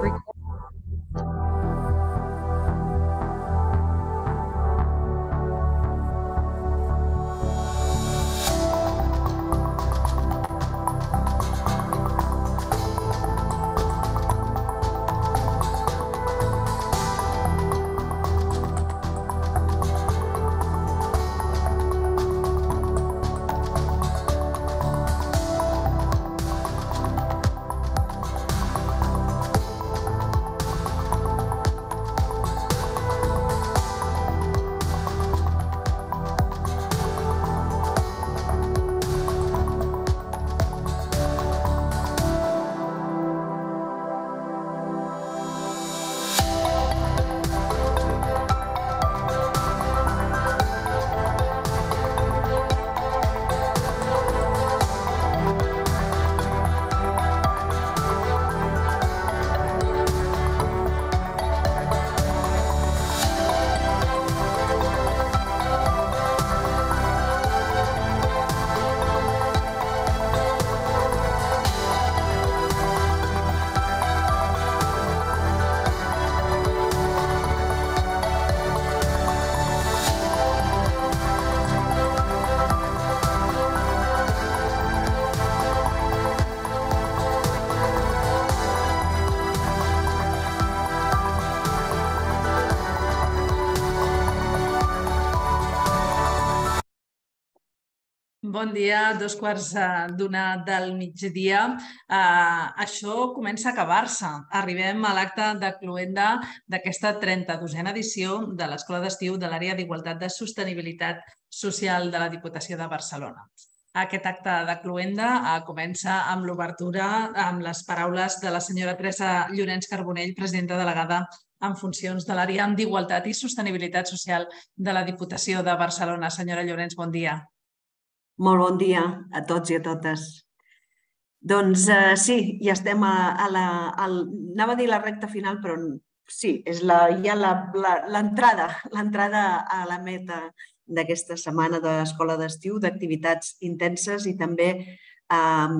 record. Bon dia, dos quarts eh, d'una del migdia. Uh, això comença a acabar-se. Arribem a l'acte de cloenda d'aquesta 32a edició de l'Escola d'Estiu de l'Àrea d'Igualtat de Sostenibilitat Social de la Diputació de Barcelona. Aquest acte de cloenda uh, comença amb l'obertura, amb les paraules de la senyora Teresa Llorenç Carbonell, presidenta delegada en funcions de l'àrea d'Igualtat i Sostenibilitat Social de la Diputació de Barcelona. Senyora Llorenç, bon dia. Molt bon dia a tots i a totes. Doncs uh, sí, ja estem a, a la... Al, anava a dir la recta final, però sí, és la, ja l'entrada l'entrada a la meta d'aquesta setmana de l'Escola d'Estiu, d'activitats intenses i també eh,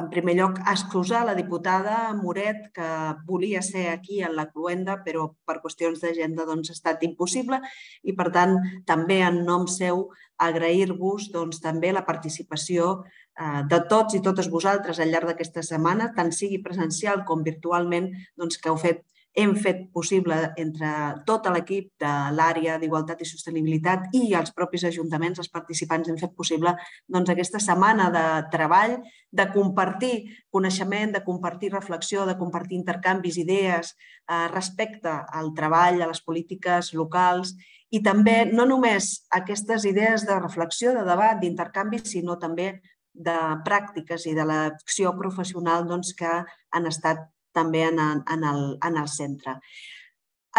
en primer lloc, excusar la diputada Moret, que volia ser aquí en la cluenda, però per qüestions d'agenda doncs, ha estat impossible i, per tant, també en nom seu agrair-vos doncs, també la participació eh, de tots i totes vosaltres al llarg d'aquesta setmana, tant sigui presencial com virtualment, doncs, que heu fet hem fet possible entre tot l'equip de l'àrea d'Igualtat i Sostenibilitat i els propis ajuntaments, els participants, hem fet possible doncs, aquesta setmana de treball, de compartir coneixement, de compartir reflexió, de compartir intercanvis, idees eh, respecte al treball, a les polítiques locals i també no només aquestes idees de reflexió, de debat, d'intercanvi, sinó també de pràctiques i de l'acció professional doncs, que han estat també en, en, el, en el centre.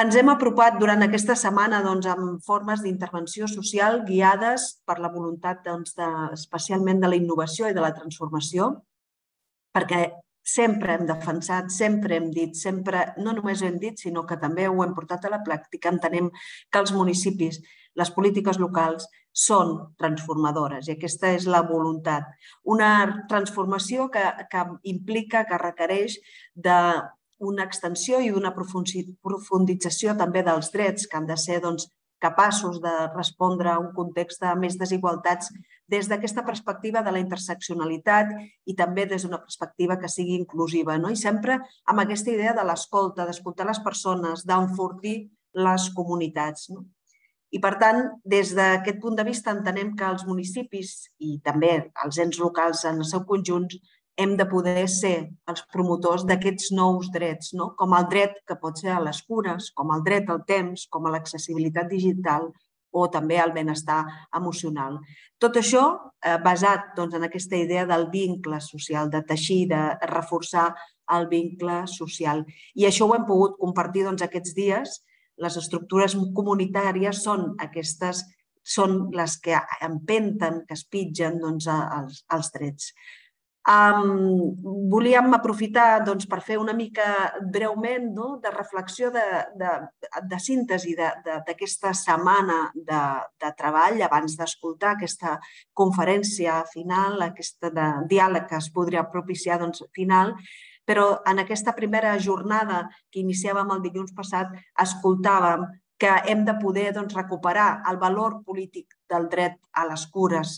Ens hem apropat durant aquesta setmana doncs, amb formes d'intervenció social guiades per la voluntat doncs, de, especialment de la innovació i de la transformació, perquè sempre hem defensat, sempre hem dit, sempre no només ho hem dit, sinó que també ho hem portat a la pràctica. Entenem que els municipis, les polítiques locals, són transformadores i aquesta és la voluntat. Una transformació que, que implica, que requereix de una extensió i una profundització també dels drets que han de ser doncs, capaços de respondre a un context de més desigualtats des d'aquesta perspectiva de la interseccionalitat i també des d'una perspectiva que sigui inclusiva. No? I sempre amb aquesta idea de l'escolta, d'escoltar les persones, d'enfortir les comunitats. No? I, per tant, des d'aquest punt de vista entenem que els municipis i també els ens locals en el seu conjunt hem de poder ser els promotors d'aquests nous drets, no? com el dret que pot ser a les cures, com el dret al temps, com a l'accessibilitat digital o també al benestar emocional. Tot això eh, basat doncs, en aquesta idea del vincle social, de teixir, de reforçar el vincle social. I això ho hem pogut compartir doncs, aquests dies les estructures comunitàries són aquestes són les que empenten, que es pitgen doncs, als, als drets. Um, volíem aprofitar doncs, per fer una mica breument no? de reflexió, de, de, de síntesi d'aquesta setmana de, de treball abans d'escoltar aquesta conferència final, aquesta de diàleg que es podria propiciar doncs, final, Però en aquesta primera jornada que iniciàvem el dilluns passat, escoltàvem que hem de poder doncs, recuperar el valor polític del dret a les cures,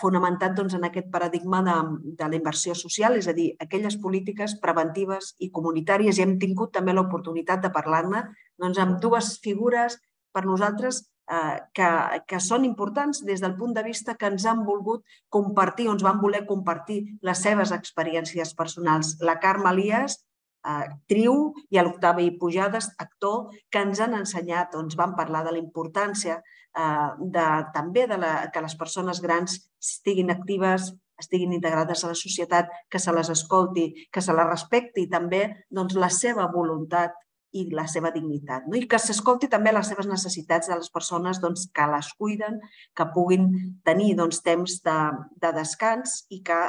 fonamentat doncs, en aquest paradigma de, de la inversió social, és a dir, aquelles polítiques preventives i comunitàries. I hem tingut també l'oportunitat de parlar-ne doncs, amb dues figures per nosaltres eh, que, que són importants des del punt de vista que ens han volgut compartir o ens van voler compartir les seves experiències personals. La Carme Elias, actriu, i l'Octavi Pujades, actor, que ens han ensenyat o ens van parlar de la importància eh, de, també de la, que les persones grans estiguin actives, estiguin integrades a la societat, que se les escolti, que se les respecti també doncs, la seva voluntat i la seva dignitat. No? I que s'escolti també les seves necessitats de les persones doncs, que les cuiden, que puguin tenir doncs, temps de, de descans i que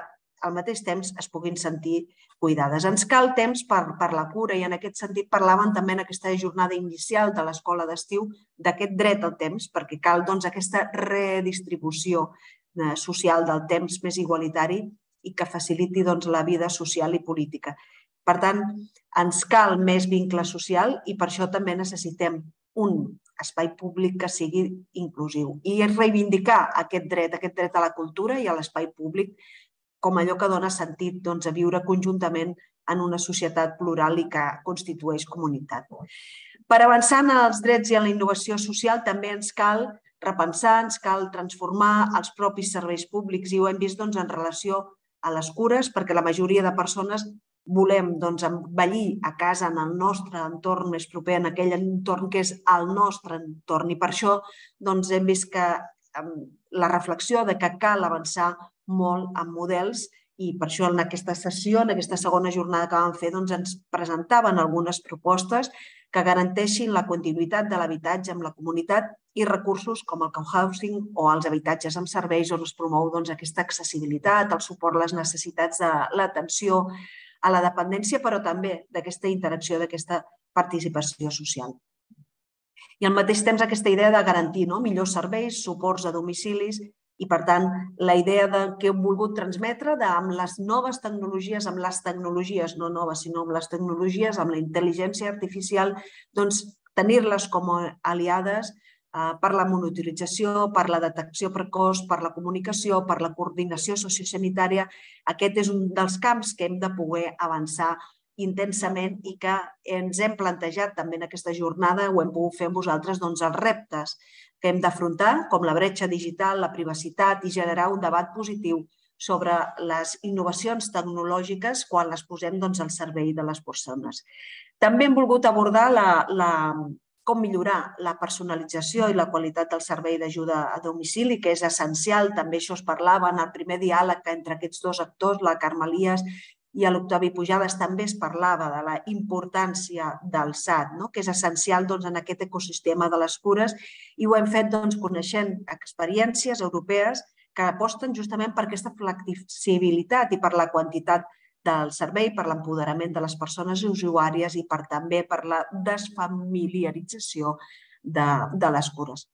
al mateix temps es puguin sentir cuidades. Ens cal temps per, per la cura i en aquest sentit parlaven també en aquesta jornada inicial de l'escola d'estiu d'aquest dret al temps perquè cal doncs, aquesta redistribució eh, social del temps més igualitari i que faciliti doncs, la vida social i política. Per tant, ens cal més vincle social i per això també necessitem un espai públic que sigui inclusiu i reivindicar aquest dret, aquest dret a la cultura i a l'espai públic com allò que dona sentit doncs, a viure conjuntament en una societat plural i que constitueix comunitat. Per avançar en els drets i en la innovació social també ens cal repensar, ens cal transformar els propis serveis públics i ho hem vist doncs, en relació a les cures perquè la majoria de persones volem doncs, envellir a casa en el nostre entorn més proper, en aquell entorn que és el nostre entorn. I per això doncs, hem vist que la reflexió de que cal avançar molt en models i per això en aquesta sessió, en aquesta segona jornada que vam fer, doncs, ens presentaven algunes propostes que garanteixin la continuïtat de l'habitatge amb la comunitat i recursos com el cohousing o els habitatges amb serveis on es promou doncs, aquesta accessibilitat, el suport a les necessitats de l'atenció a la dependència, però també d'aquesta interacció, d'aquesta participació social. I al mateix temps aquesta idea de garantir no? millors serveis, suports a domicilis i, per tant, la idea de que hem volgut transmetre de, amb les noves tecnologies, amb les tecnologies, no noves, sinó amb les tecnologies, amb la intel·ligència artificial, doncs tenir-les com a aliades Eh, per la monitorització, per la detecció precoç, per la comunicació, per la coordinació sociosanitària. Aquest és un dels camps que hem de poder avançar intensament i que ens hem plantejat també en aquesta jornada, ho hem pogut fer amb vosaltres, doncs els reptes que hem d'afrontar, com la bretxa digital, la privacitat i generar un debat positiu sobre les innovacions tecnològiques quan les posem doncs, al servei de les persones. També hem volgut abordar la, la, com millorar la personalització i la qualitat del servei d'ajuda a domicili, que és essencial. També això es parlava en el primer diàleg entre aquests dos actors, la Carme I l'Octavi Pujades, també es parlava de la importància del SAT, no? que és essencial doncs, en aquest ecosistema de les cures i ho hem fet doncs, coneixent experiències europees que aposten justament per aquesta flexibilitat i per la quantitat del servei, per l'empoderament de les persones usuàries i per també per la desfamiliarització de, de les cures.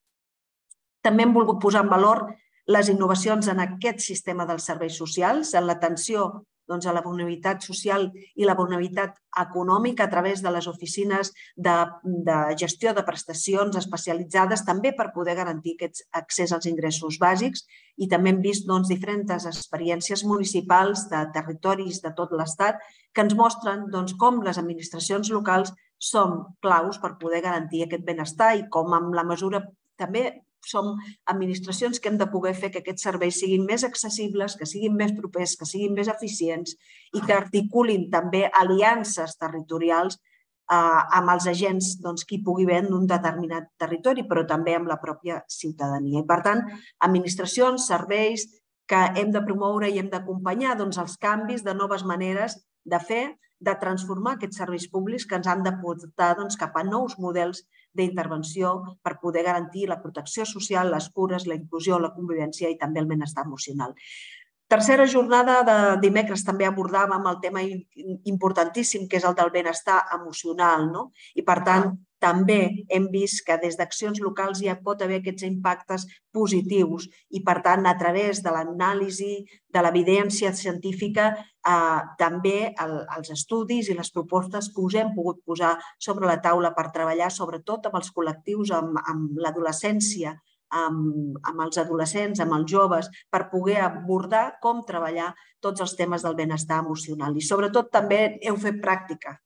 També hem volgut posar en valor les innovacions en aquest sistema dels serveis socials, en l'atenció doncs, a la vulnerabilitat social i la vulnerabilitat econòmica a través de les oficines de, de gestió de prestacions especialitzades, també per poder garantir aquest accés als ingressos bàsics. I també hem vist doncs, diferents experiències municipals de territoris de tot l'Estat que ens mostren doncs, com les administracions locals són claus per poder garantir aquest benestar i com amb la mesura també som administracions que hem de poder fer que aquests serveis siguin més accessibles, que siguin més propers, que siguin més eficients i que articulin també aliances territorials eh, amb els agents doncs, qui pugui haver en un determinat territori, però també amb la pròpia ciutadania. I, per tant, administracions, serveis que hem de promoure i hem d'acompanyar doncs, els canvis de noves maneres de fer, de transformar aquests serveis públics que ens han de portar doncs, cap a nous models d'intervenció per poder garantir la protecció social, les cures, la inclusió, la convivència i també el benestar emocional. Tercera jornada de dimecres també abordàvem el tema importantíssim que és el del benestar emocional. No? I per tant, també hem vist que des d'accions locals ja pot haver aquests impactes positius i, per tant, a través de l'anàlisi, de l'evidència científica, eh, també el, els estudis i les propostes que us hem pogut posar sobre la taula per treballar, sobretot amb els col·lectius, amb, amb l'adolescència, amb, amb els adolescents, amb els joves, per poder abordar com treballar tots els temes del benestar emocional. I sobretot també heu fet pràctica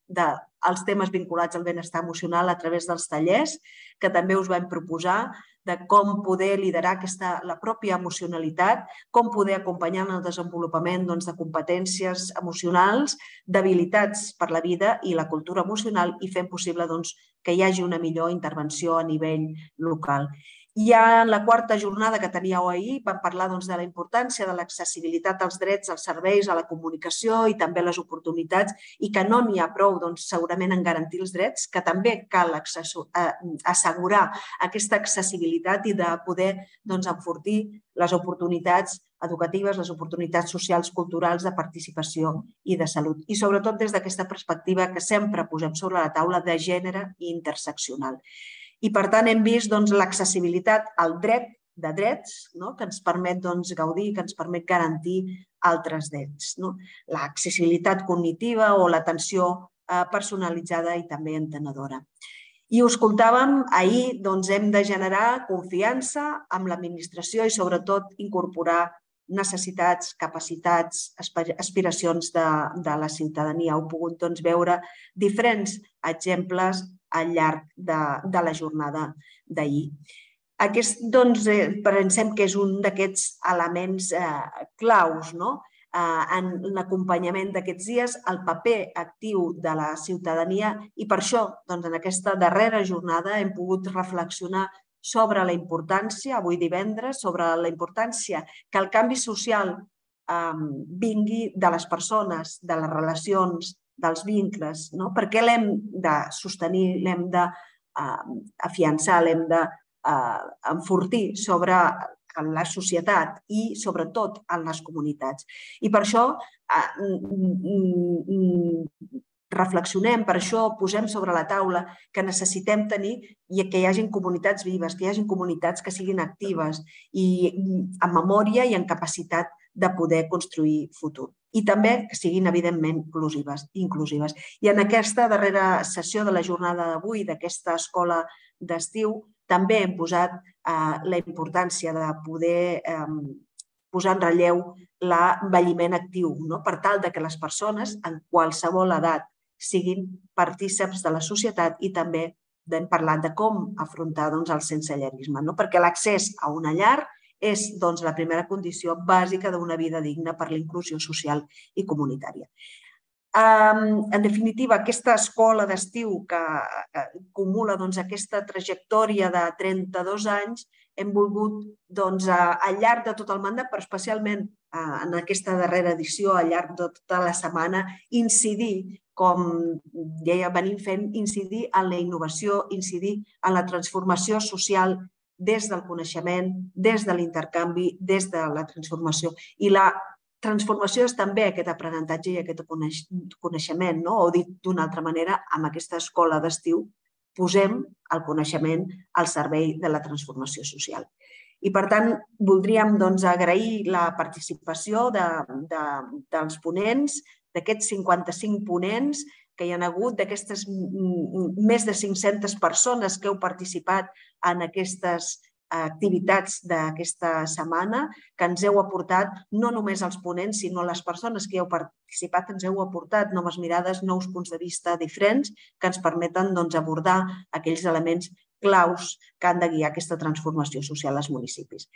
dels temes vinculats al benestar emocional a través dels tallers que també us vam proposar de com poder liderar aquesta, la pròpia emocionalitat, com poder acompanyar en el desenvolupament doncs, de competències emocionals, d'habilitats per la vida i la cultura emocional i fent possible doncs, que hi hagi una millor intervenció a nivell local. Ja en la quarta jornada que teníeu ahir vam parlar doncs, de la importància de l'accessibilitat als drets, als serveis, a la comunicació i també a les oportunitats i que no n'hi ha prou doncs, segurament en garantir els drets, que també cal eh, assegurar aquesta accessibilitat i de poder doncs, enfortir les oportunitats educatives, les oportunitats socials, culturals, de participació i de salut. I sobretot des d'aquesta perspectiva que sempre posem sobre la taula de gènere i interseccional. I, per tant, hem vist doncs, l'accessibilitat al dret de drets no? que ens permet doncs, gaudir, que ens permet garantir altres drets. No? L'accessibilitat cognitiva o l'atenció eh, personalitzada i també entenedora. I ho escoltàvem, ahir doncs, hem de generar confiança amb l'administració i sobretot incorporar necessitats, capacitats, aspiracions de, de la ciutadania. Heu pogut doncs, veure diferents exemples al llarg de, de la jornada d'ahir. Aquest, doncs, eh, pensem que és un d'aquests elements eh, claus no? eh, en l'acompanyament d'aquests dies, el paper actiu de la ciutadania i per això, doncs, en aquesta darrera jornada hem pogut reflexionar sobre la importància, avui divendres, sobre la importància que el canvi social eh, vingui de les persones, de les relacions, dels vincles, no? perquè l'hem de sostenir, l'hem de uh, afiançar, l'hem de uh, enfortir sobre la societat i, sobretot, en les comunitats. I per això uh, reflexionem, per això posem sobre la taula que necessitem tenir i que hi hagin comunitats vives, que hi hagin comunitats que siguin actives i, i en memòria i en capacitat de poder construir futur. I també que siguin, evidentment, inclusives. inclusives. I en aquesta darrera sessió de la jornada d'avui, d'aquesta escola d'estiu, també hem posat eh, la importància de poder eh, posar en relleu l'envelliment actiu, no? per tal de que les persones, en qualsevol edat, siguin partíceps de la societat i també hem parlat de com afrontar doncs, el sensellarisme, no? perquè l'accés a una llar és doncs, la primera condició bàsica d'una vida digna per la inclusió social i comunitària. En definitiva, aquesta escola d'estiu que acumula doncs, aquesta trajectòria de 32 anys, hem volgut doncs, al llarg de tot el mandat, però especialment en aquesta darrera edició, al llarg de tota la setmana, incidir, com ja venim fent, incidir en la innovació, incidir en la transformació social des del coneixement, des de l'intercanvi, des de la transformació. I la transformació és també aquest aprenentatge i aquest coneixement, no? o dit d'una altra manera, amb aquesta escola d'estiu posem el coneixement al servei de la transformació social. I, per tant, voldríem doncs, agrair la participació de, de, dels ponents, d'aquests 55 ponents que hi ha hagut d'aquestes més de 500 persones que heu participat en aquestes activitats d'aquesta setmana que ens heu aportat, no només els ponents, sinó les persones que heu participat, ens heu aportat noves mirades, nous punts de vista diferents que ens permeten doncs, abordar aquells elements claus que han de guiar aquesta transformació social als municipis.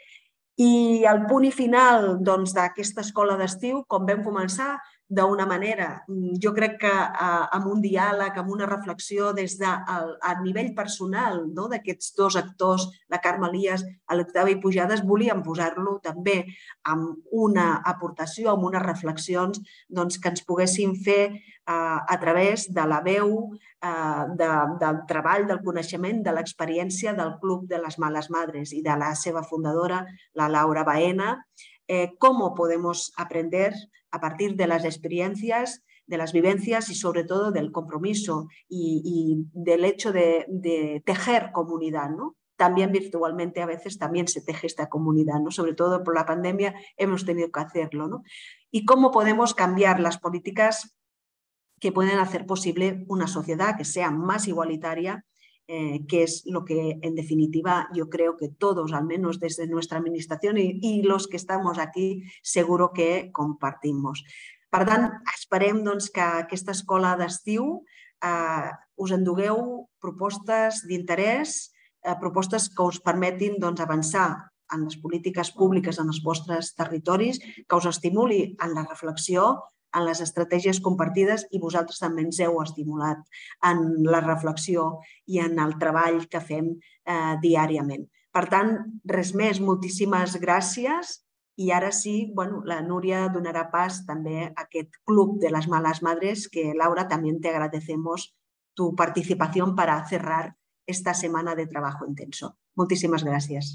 I el punt i final doncs, d'aquesta doncs, escola d'estiu, com vam començar, d'una manera, mm, jo crec que eh, amb un diàleg, amb una reflexió des de el, a nivell personal no? d'aquests dos actors, la Carme Elias, l'Octavi Pujades, volíem posar-lo també amb una aportació, amb unes reflexions doncs, que ens poguessin fer eh, a través de la veu, eh, de, del treball, del coneixement, de l'experiència del Club de les Males Madres i de la seva fundadora, la Laura Baena, eh, cómo podemos aprender a partir de las experiencias de las vivencias y sobre todo del compromiso y, del hecho de, tejer comunidad, ¿no? También virtualmente a veces también se teje esta comunidad, ¿no? Sobre todo por la pandemia hemos tenido que hacerlo, ¿no? Y cómo podemos cambiar las políticas que pueden hacer posible una sociedad que sea más igualitaria eh, que es lo que en definitiva yo creo que todos, al menos desde nuestra administración y, los que estamos aquí, seguro que compartimos. Per tant, esperem doncs, que aquesta escola d'estiu eh, us endugueu propostes d'interès, eh, propostes que us permetin doncs, avançar en les polítiques públiques en els vostres territoris, que us estimuli en la reflexió, en les estratègies compartides i vosaltres també ens heu estimulat en la reflexió i en el treball que fem eh, diàriament. Per tant, res més, moltíssimes gràcies i ara sí, bueno, la Núria donarà pas també a aquest club de les malas madres que, Laura, també te agradecemos tu participació para cerrar esta setmana de treball intenso. Moltíssimes gràcies.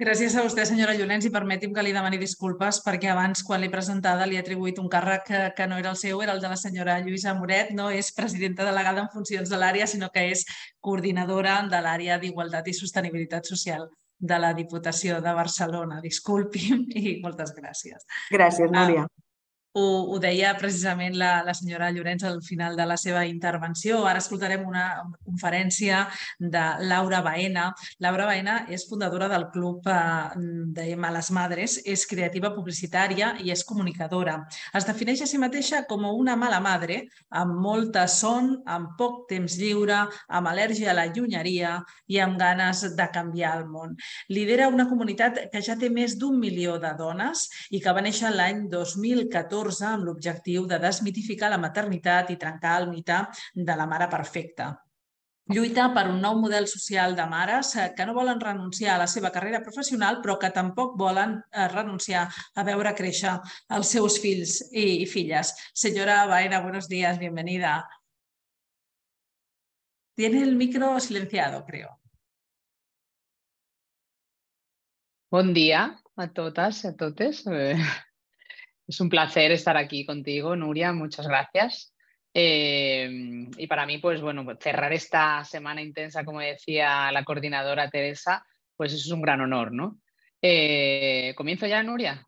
Gràcies a vostè, senyora Llorenç, i permeti'm que li demani disculpes perquè abans, quan l'he presentada, li he atribuït un càrrec que, que no era el seu, era el de la senyora Lluïsa Moret. No és presidenta delegada en funcions de l'àrea, sinó que és coordinadora de l'àrea d'Igualtat i Sostenibilitat Social de la Diputació de Barcelona. Disculpi'm i moltes gràcies. Gràcies, Núria. Uh, ho, ho deia precisament la, la senyora Llorenç al final de la seva intervenció. Ara escoltarem una conferència de Laura Baena. Laura Baena és fundadora del Club eh, de Males Madres, és creativa publicitària i és comunicadora. Es defineix a si mateixa com una mala madre, amb molta son, amb poc temps lliure, amb al·lèrgia a la llunyeria i amb ganes de canviar el món. Lidera una comunitat que ja té més d'un milió de dones i que va néixer l'any 2014 2014 amb l'objectiu de desmitificar la maternitat i trencar el mite de la mare perfecta. Lluita per un nou model social de mares eh, que no volen renunciar a la seva carrera professional, però que tampoc volen eh, renunciar a veure créixer els seus fills i filles. Senyora Baena, buenos días, bienvenida. Tiene el micro silenciado, creo. Bon dia a totes i a totes. Es un placer estar aquí contigo, Nuria. Muchas gracias. Eh, y para mí, pues bueno, cerrar esta semana intensa, como decía la coordinadora Teresa, pues es un gran honor, ¿no? Eh, ¿Comienzo ya, Nuria?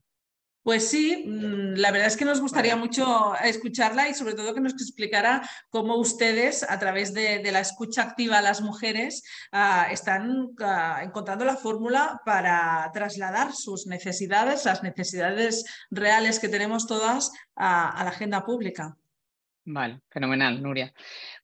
Pues sí, mm, la verdad es que nos gustaría mucho escucharla y sobre todo que nos explicara cómo ustedes, a través de, la escucha activa a las mujeres, ah, están ah, encontrando la fórmula para trasladar sus necesidades, las necesidades reales que tenemos todas, a la agenda pública. Vale, fenomenal, Nuria.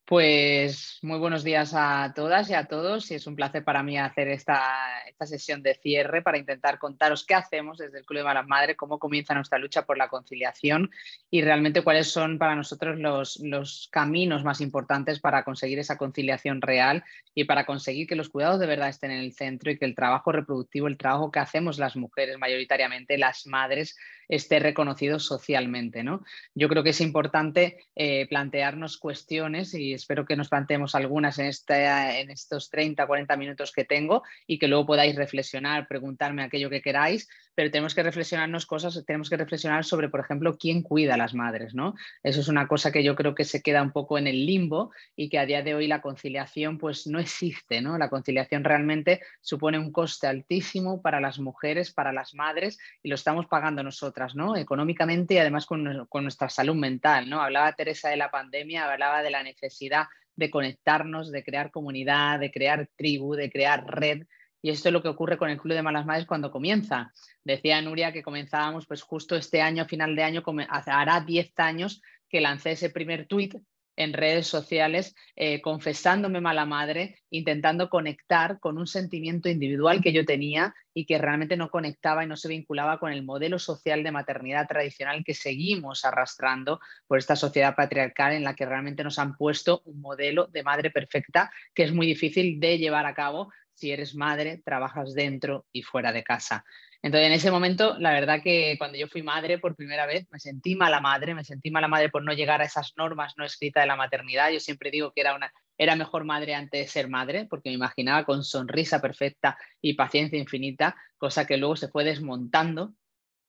Pues muy buenos días a todas y a todos y es un placer para mí hacer esta, esta, sesión de cierre para intentar contaros qué hacemos desde el Club de Malas Madres, cómo comienza nuestra lucha por la conciliación y realmente cuáles son para nosotros los, los caminos más importantes para conseguir esa conciliación real y para conseguir que los cuidados de verdad estén en el centro y que el trabajo reproductivo, el trabajo que hacemos las mujeres mayoritariamente, las madres, esté reconocido socialmente. ¿no? Yo creo que es importante eh, plantearnos cuestiones y espero que nos planteemos algunas en, en estos 30, 40 minutos que tengo y que luego podáis reflexionar, preguntarme aquello que queráis, pero tenemos que reflexionarnos cosas, tenemos que reflexionar sobre, por ejemplo, quién cuida a las madres, ¿no? Eso es una cosa que yo creo que se queda un poco en el limbo y que a día de hoy la conciliación pues no existe, ¿no? La conciliación realmente supone un coste altísimo para las mujeres, para las madres y lo estamos pagando nosotras, ¿no? Económicamente y además con, con nuestra salud mental, ¿no? Hablaba Teresa de la pandemia, hablaba de la necesidad de conectarnos, de crear comunidad, de crear tribu, de crear red. Y esto es lo que ocurre con el Club de Malas Madres cuando comienza. Decía Nuria que comenzábamos, pues justo este año, final de año, hará 10 años que lancé ese primer tuit en redes sociales eh, confesándome mala madre, intentando conectar con un sentimiento individual que yo tenía y que realmente no conectaba y no se vinculaba con el modelo social de maternidad tradicional que seguimos arrastrando por esta sociedad patriarcal en la que realmente nos han puesto un modelo de madre perfecta que es muy difícil de llevar a cabo si eres madre, trabajas dentro y fuera de casa. Entonces, en ese momento, la verdad que cuando yo fui madre por primera vez, me sentí mala madre, me sentí mala madre por no llegar a esas normas no escritas de la maternidad. Yo siempre digo que era, una, era mejor madre antes de ser madre, porque me imaginaba con sonrisa perfecta y paciencia infinita, cosa que luego se fue desmontando.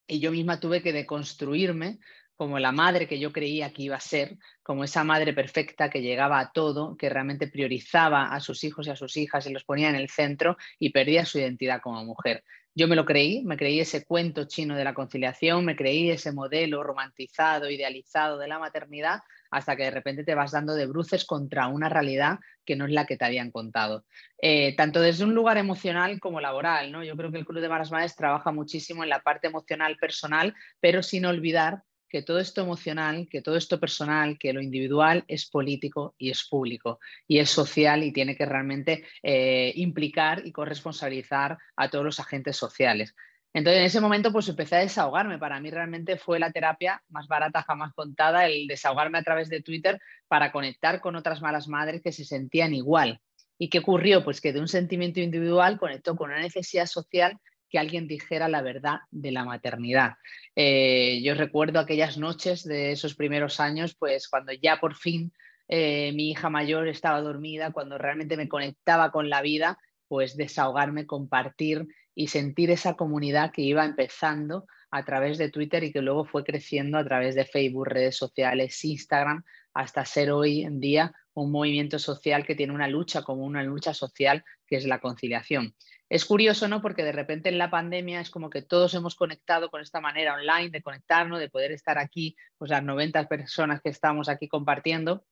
Y yo misma tuve que deconstruirme como la madre que yo creía que iba a ser, como esa madre perfecta que llegaba a todo, que realmente priorizaba a sus hijos y a sus hijas y los ponía en el centro y perdía su identidad como mujer. Yo me lo creí, me creí ese cuento chino de la conciliación, me creí ese modelo romantizado, idealizado de la maternidad, hasta que de repente te vas dando de bruces contra una realidad que no es la que te habían contado. Eh, tanto desde un lugar emocional como laboral. ¿no? Yo creo que el Club de Malas Madres trabaja muchísimo en la parte emocional personal, pero sin olvidar que todo esto emocional, que todo esto personal, que lo individual es político y es público y es social y tiene que realmente eh, implicar y corresponsabilizar a todos los agentes sociales. Entonces, en ese momento, pues empecé a desahogarme. Para mí realmente fue la terapia más barata jamás contada, el desahogarme a través de Twitter para conectar con otras malas madres que se sentían igual. ¿Y qué ocurrió? Pues que de un sentimiento individual conectó con una necesidad social que alguien dijera la verdad de la maternidad. Eh, yo recuerdo aquellas noches de esos primeros años, pues cuando ya por fin eh, mi hija mayor estaba dormida, cuando realmente me conectaba con la vida, pues desahogarme, compartir y sentir esa comunidad que iba empezando a través de Twitter y que luego fue creciendo a través de Facebook, redes sociales, Instagram, hasta ser hoy en día un movimiento social que tiene una lucha como una lucha social que es la conciliación. Es curioso, ¿no? Porque de repente en la pandemia es como que todos hemos conectado con esta manera online de conectarnos, de poder estar aquí, pues las 90 personas que estamos aquí compartiendo.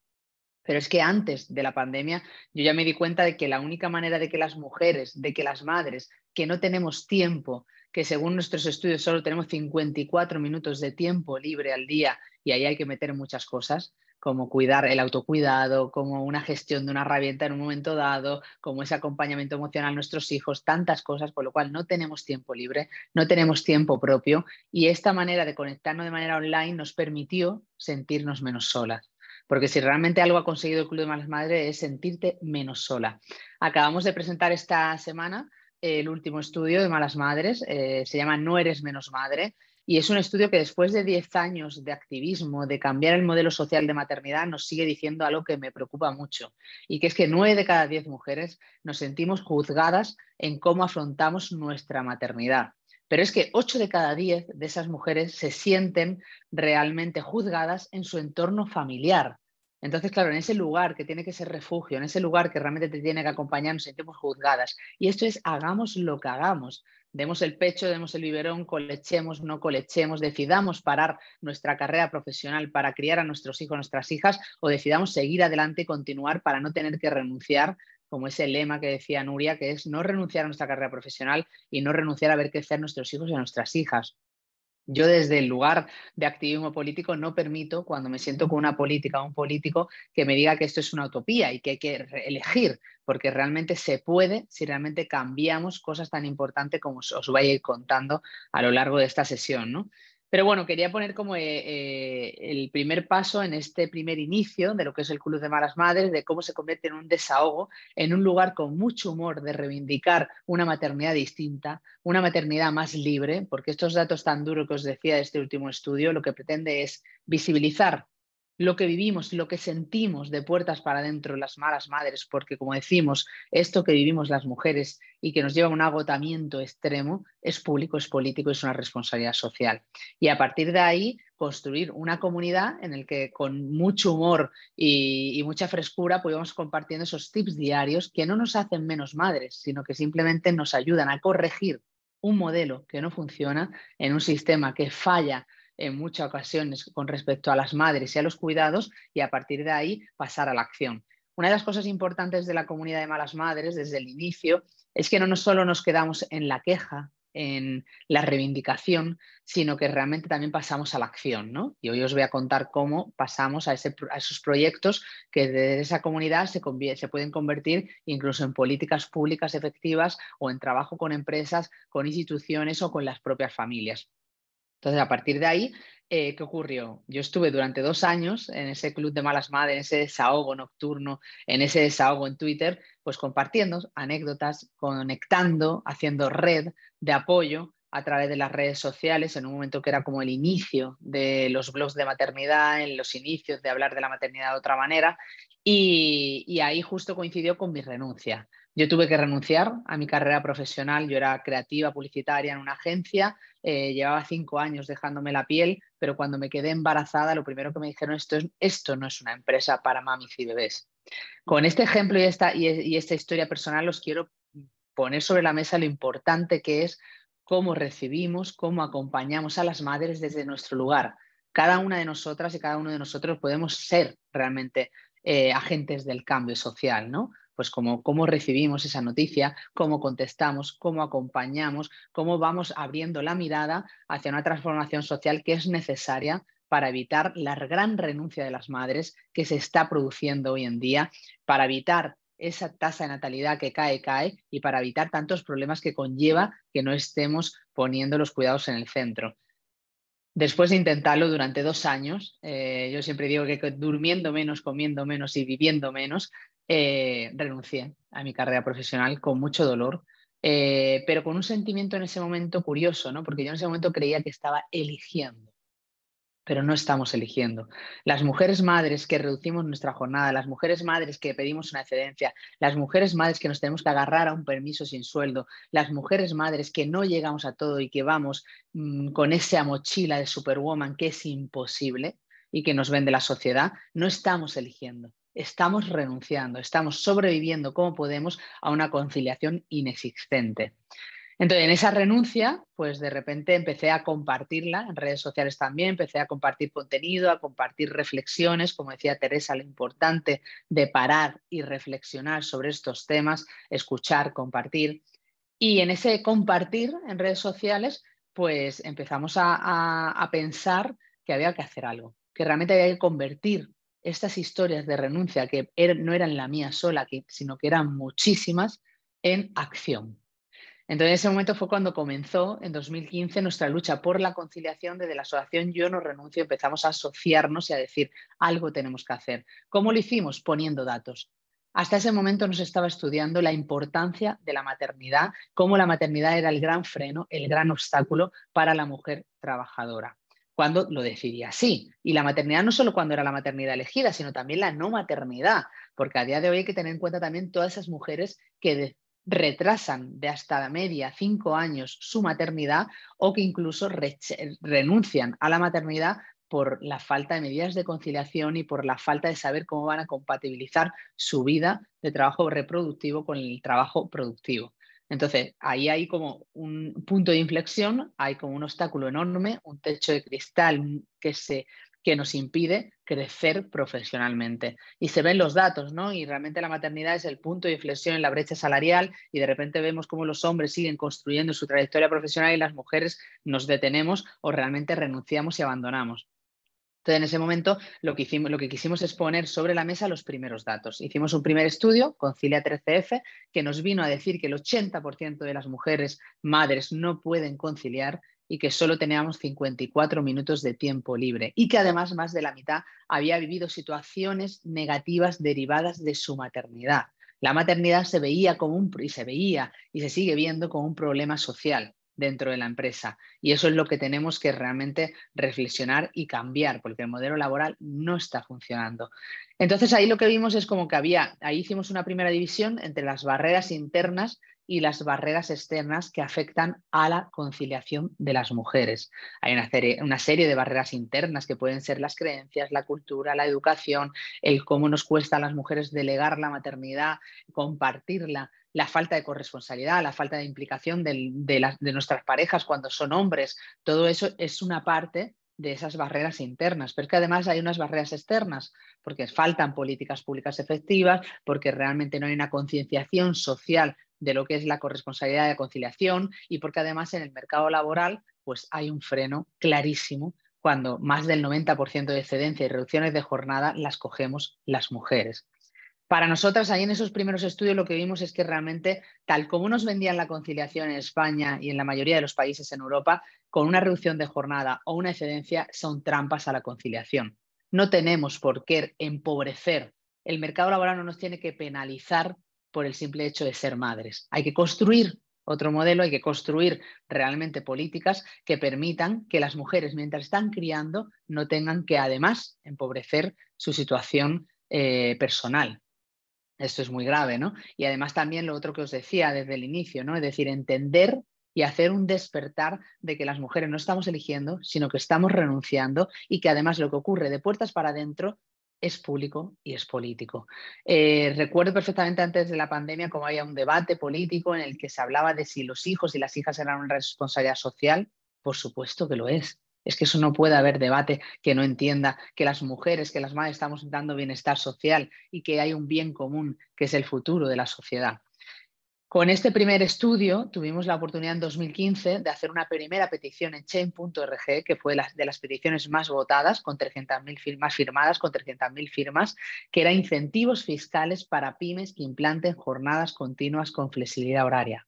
Pero es que antes de la pandemia yo ya me di cuenta de que la única manera de que las mujeres, de que las madres, que no tenemos tiempo, que según nuestros estudios solo tenemos 54 minutos de tiempo libre al día y ahí hay que meter muchas cosas, como cuidar el autocuidado, como una gestión de una rabieta en un momento dado, como ese acompañamiento emocional a nuestros hijos, tantas cosas, por lo cual no tenemos tiempo libre, no tenemos tiempo propio y esta manera de conectarnos de manera online nos permitió sentirnos menos solas. Porque si realmente algo ha conseguido el Club de Malas Madres es sentirte menos sola. Acabamos de presentar esta semana el último estudio de Malas Madres, eh, se llama No eres menos madre, y es un estudio que después de 10 años de activismo, de cambiar el modelo social de maternidad, nos sigue diciendo algo que me preocupa mucho, y que es que 9 de cada 10 mujeres nos sentimos juzgadas en cómo afrontamos nuestra maternidad. Pero es que 8 de cada 10 de esas mujeres se sienten realmente juzgadas en su entorno familiar. Entonces, claro, en ese lugar que tiene que ser refugio, en ese lugar que realmente te tiene que acompañar, nos sentimos juzgadas. Y esto es, hagamos lo que hagamos. Demos el pecho, demos el biberón, colechemos, no colechemos, decidamos parar nuestra carrera profesional para criar a nuestros hijos, nuestras hijas, o decidamos seguir adelante y continuar para no tener que renunciar, como ese lema que decía Nuria, que es no renunciar a nuestra carrera profesional y no renunciar a ver crecer nuestros hijos y a nuestras hijas. Yo desde el lugar de activismo político no permito, cuando me siento con una política o un político, que me diga que esto es una utopía y que hay que elegir, porque realmente se puede si realmente cambiamos cosas tan importantes como os, voy a ir contando a lo largo de esta sesión. ¿no? Pero bueno, quería poner como eh, eh, el primer paso en este primer inicio de lo que es el Club de Malas Madres, de cómo se convierte en un desahogo, en un lugar con mucho humor de reivindicar una maternidad distinta, una maternidad más libre, porque estos datos tan duros que os decía de este último estudio lo que pretende es visibilizar lo que vivimos, lo que sentimos de puertas para adentro las malas madres, porque como decimos, esto que vivimos las mujeres y que nos lleva a un agotamiento extremo es público, es político, es una responsabilidad social. Y a partir de ahí, construir una comunidad en la que con mucho humor y, mucha frescura podemos compartiendo esos tips diarios que no nos hacen menos madres, sino que simplemente nos ayudan a corregir un modelo que no funciona en un sistema que falla en muchas ocasiones con respecto a las madres y a los cuidados y a partir de ahí pasar a la acción. Una de las cosas importantes de la comunidad de malas madres desde el inicio es que no solo nos quedamos en la queja, en la reivindicación, sino que realmente también pasamos a la acción. ¿no? Y hoy os voy a contar cómo pasamos a, esos proyectos que de esa comunidad se, se pueden convertir incluso en políticas públicas efectivas o en trabajo con empresas, con instituciones o con las propias familias. Entonces, a partir de ahí, eh, ¿qué ocurrió? Yo estuve durante dos años en ese club de malas madres, en ese desahogo nocturno, en ese desahogo en Twitter, pues compartiendo anécdotas, conectando, haciendo red de apoyo a través de las redes sociales, en un momento que era como el inicio de los blogs de maternidad, en los inicios de hablar de la maternidad de otra manera, y ahí justo coincidió con mi renuncia Yo tuve que renunciar a mi carrera profesional, yo era creativa publicitaria en una agencia, eh, llevaba cinco años dejándome la piel, pero cuando me quedé embarazada, lo primero que me dijeron, esto, es, esto no es una empresa para mamis y bebés. Con este ejemplo y esta, y historia personal los quiero poner sobre la mesa lo importante que es cómo recibimos, cómo acompañamos a las madres desde nuestro lugar. Cada una de nosotras y cada uno de nosotros podemos ser realmente eh, agentes del cambio social, ¿no? Pues como cómo recibimos esa noticia, cómo contestamos, cómo acompañamos, cómo vamos abriendo la mirada hacia una transformación social que es necesaria para evitar la gran renuncia de las madres que se está produciendo hoy en día, para evitar esa tasa de natalidad que cae, cae, y para evitar tantos problemas que conlleva que no estemos poniendo los cuidados en el centro. Después de intentarlo durante dos años, eh, yo siempre digo que durmiendo menos, comiendo menos y viviendo menos, eh, renuncié a mi carrera profesional con mucho dolor, eh, pero con un sentimiento en ese momento curioso, ¿no? porque yo en ese momento creía que estaba eligiendo pero no estamos eligiendo. Las mujeres madres que reducimos nuestra jornada, las mujeres madres que pedimos una excedencia, las mujeres madres que nos tenemos que agarrar a un permiso sin sueldo, las mujeres madres que no llegamos a todo y que vamos mm, con esa mochila de superwoman que es imposible y que nos vende la sociedad, no estamos eligiendo. Estamos renunciando, estamos sobreviviendo como podemos a una conciliación inexistente. Entonces, en esa renuncia, pues de repente empecé a compartirla en redes sociales también, empecé a compartir contenido, a compartir reflexiones, como decía Teresa, lo importante de parar y reflexionar sobre estos temas, escuchar, compartir. Y en ese compartir en redes sociales, pues empezamos a, pensar que había que hacer algo, que realmente había que convertir estas historias de renuncia, que er, no eran la mía sola, sino que eran muchísimas, en acción entonces, en ese momento fue cuando comenzó, en 2015, nuestra lucha por la conciliación desde la asociación Yo no renuncio. Empezamos a asociarnos y a decir, algo tenemos que hacer. ¿Cómo lo hicimos? Poniendo datos. Hasta ese momento nos estaba estudiando la importancia de la maternidad, cómo la maternidad era el gran freno, el gran obstáculo para la mujer trabajadora cuando lo decidía así. Y la maternidad no solo cuando era la maternidad elegida, sino también la no maternidad, porque a día de hoy hay que tener en cuenta también todas esas mujeres que retrasan de hasta la media cinco años su maternidad o que incluso renuncian a la maternidad por la falta de medidas de conciliación y por la falta de saber cómo van a compatibilizar su vida de trabajo reproductivo con el trabajo productivo. Entonces, ahí hay como un punto de inflexión, hay como un obstáculo enorme, un techo de cristal que se que nos impide crecer profesionalmente. Y se ven los datos, ¿no? Y realmente la maternidad es el punto de inflexión en la brecha salarial y de repente vemos cómo los hombres siguen construyendo su trayectoria profesional y las mujeres nos detenemos o realmente renunciamos y abandonamos. Entonces, en ese momento, lo que, hicimos, lo que quisimos es poner sobre la mesa los primeros datos. Hicimos un primer estudio, Concilia 13F, que nos vino a decir que el 80% de las mujeres madres no pueden conciliar y que solo teníamos 54 minutos de tiempo libre y que además más de la mitad había vivido situaciones negativas derivadas de su maternidad. La maternidad se veía como un y se veía y se sigue viendo como un problema social dentro de la empresa y eso es lo que tenemos que realmente reflexionar y cambiar porque el modelo laboral no está funcionando. Entonces ahí lo que vimos es como que había, ahí hicimos una primera división entre las barreras internas y las barreras externas que afectan a la conciliación de las mujeres. Hay una serie, una serie, de barreras internas que pueden ser las creencias, la cultura, la educación, el cómo nos cuesta a las mujeres delegar la maternidad, compartirla, la falta de corresponsabilidad, la falta de implicación de, nuestras parejas cuando son hombres. Todo eso es una parte de esas barreras internas, pero es que además hay unas barreras externas, porque faltan políticas públicas efectivas, porque realmente no hay una concienciación social de lo que es la corresponsabilidad de conciliación y porque además en el mercado laboral pues hay un freno clarísimo cuando más del 90% de excedencia y reducciones de jornada las cogemos las mujeres. Para nosotras, ahí en esos primeros estudios lo que vimos es que realmente, tal como nos vendían la conciliación en España y en la mayoría de los países en Europa, con una reducción de jornada o una excedencia son trampas a la conciliación. No tenemos por qué empobrecer. El mercado laboral no nos tiene que penalizar por el simple hecho de ser madres. Hay que construir otro modelo, hay que construir realmente políticas que permitan que las mujeres, mientras están criando, no tengan que además empobrecer su situación eh, personal. Esto es muy grave, ¿no? Y además también lo otro que os decía desde el inicio, ¿no? Es decir, entender y hacer un despertar de que las mujeres no estamos eligiendo, sino que estamos renunciando y que además lo que ocurre de puertas para adentro es público y es político. Eh, recuerdo perfectamente antes de la pandemia cómo había un debate político en el que se hablaba de si los hijos y las hijas eran una responsabilidad social. Por supuesto que lo es. Es que eso no puede haber debate que no entienda que las mujeres, que las madres estamos dando bienestar social y que hay un bien común que es el futuro de la sociedad. Con este primer estudio tuvimos la oportunidad en 2015 de hacer una primera petición en chain.org, que fue de las peticiones más votadas, con 300.000 firmas firmadas, con 300.000 firmas, que era incentivos fiscales para pymes que implanten jornadas continuas con flexibilidad horaria.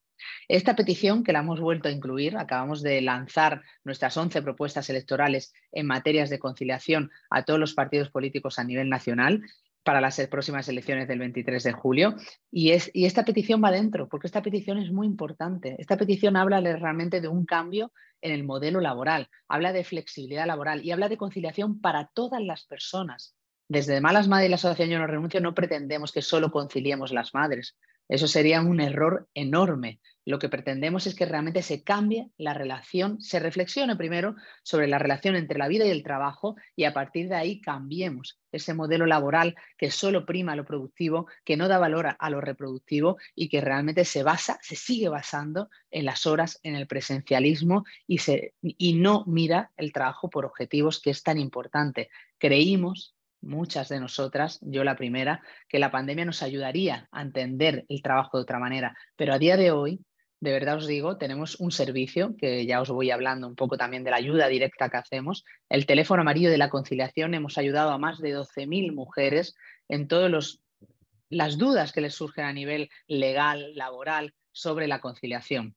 Esta petición, que la hemos vuelto a incluir, acabamos de lanzar nuestras 11 propuestas electorales en materias de conciliación a todos los partidos políticos a nivel nacional para las próximas elecciones del 23 de julio. Y, es, y esta petición va dentro, porque esta petición es muy importante. Esta petición habla realmente de un cambio en el modelo laboral, habla de flexibilidad laboral y habla de conciliación para todas las personas. Desde Malas Madres y la Asociación Yo No Renuncio no pretendemos que solo conciliemos las madres. Eso sería un error enorme. Lo que pretendemos es que realmente se cambie la relación, se reflexione primero sobre la relación entre la vida y el trabajo y a partir de ahí cambiemos ese modelo laboral que solo prima lo productivo, que no da valor a lo reproductivo y que realmente se basa, se sigue basando en las horas, en el presencialismo y, se, y no mira el trabajo por objetivos que es tan importante. Creímos muchas de nosotras, yo la primera, que la pandemia nos ayudaría a entender el trabajo de otra manera. Pero a día de hoy, de verdad os digo, tenemos un servicio que ya os voy hablando un poco también de la ayuda directa que hacemos. El teléfono amarillo de la conciliación hemos ayudado a más de 12.000 mujeres en todas las dudas que les surgen a nivel legal, laboral, sobre la conciliación.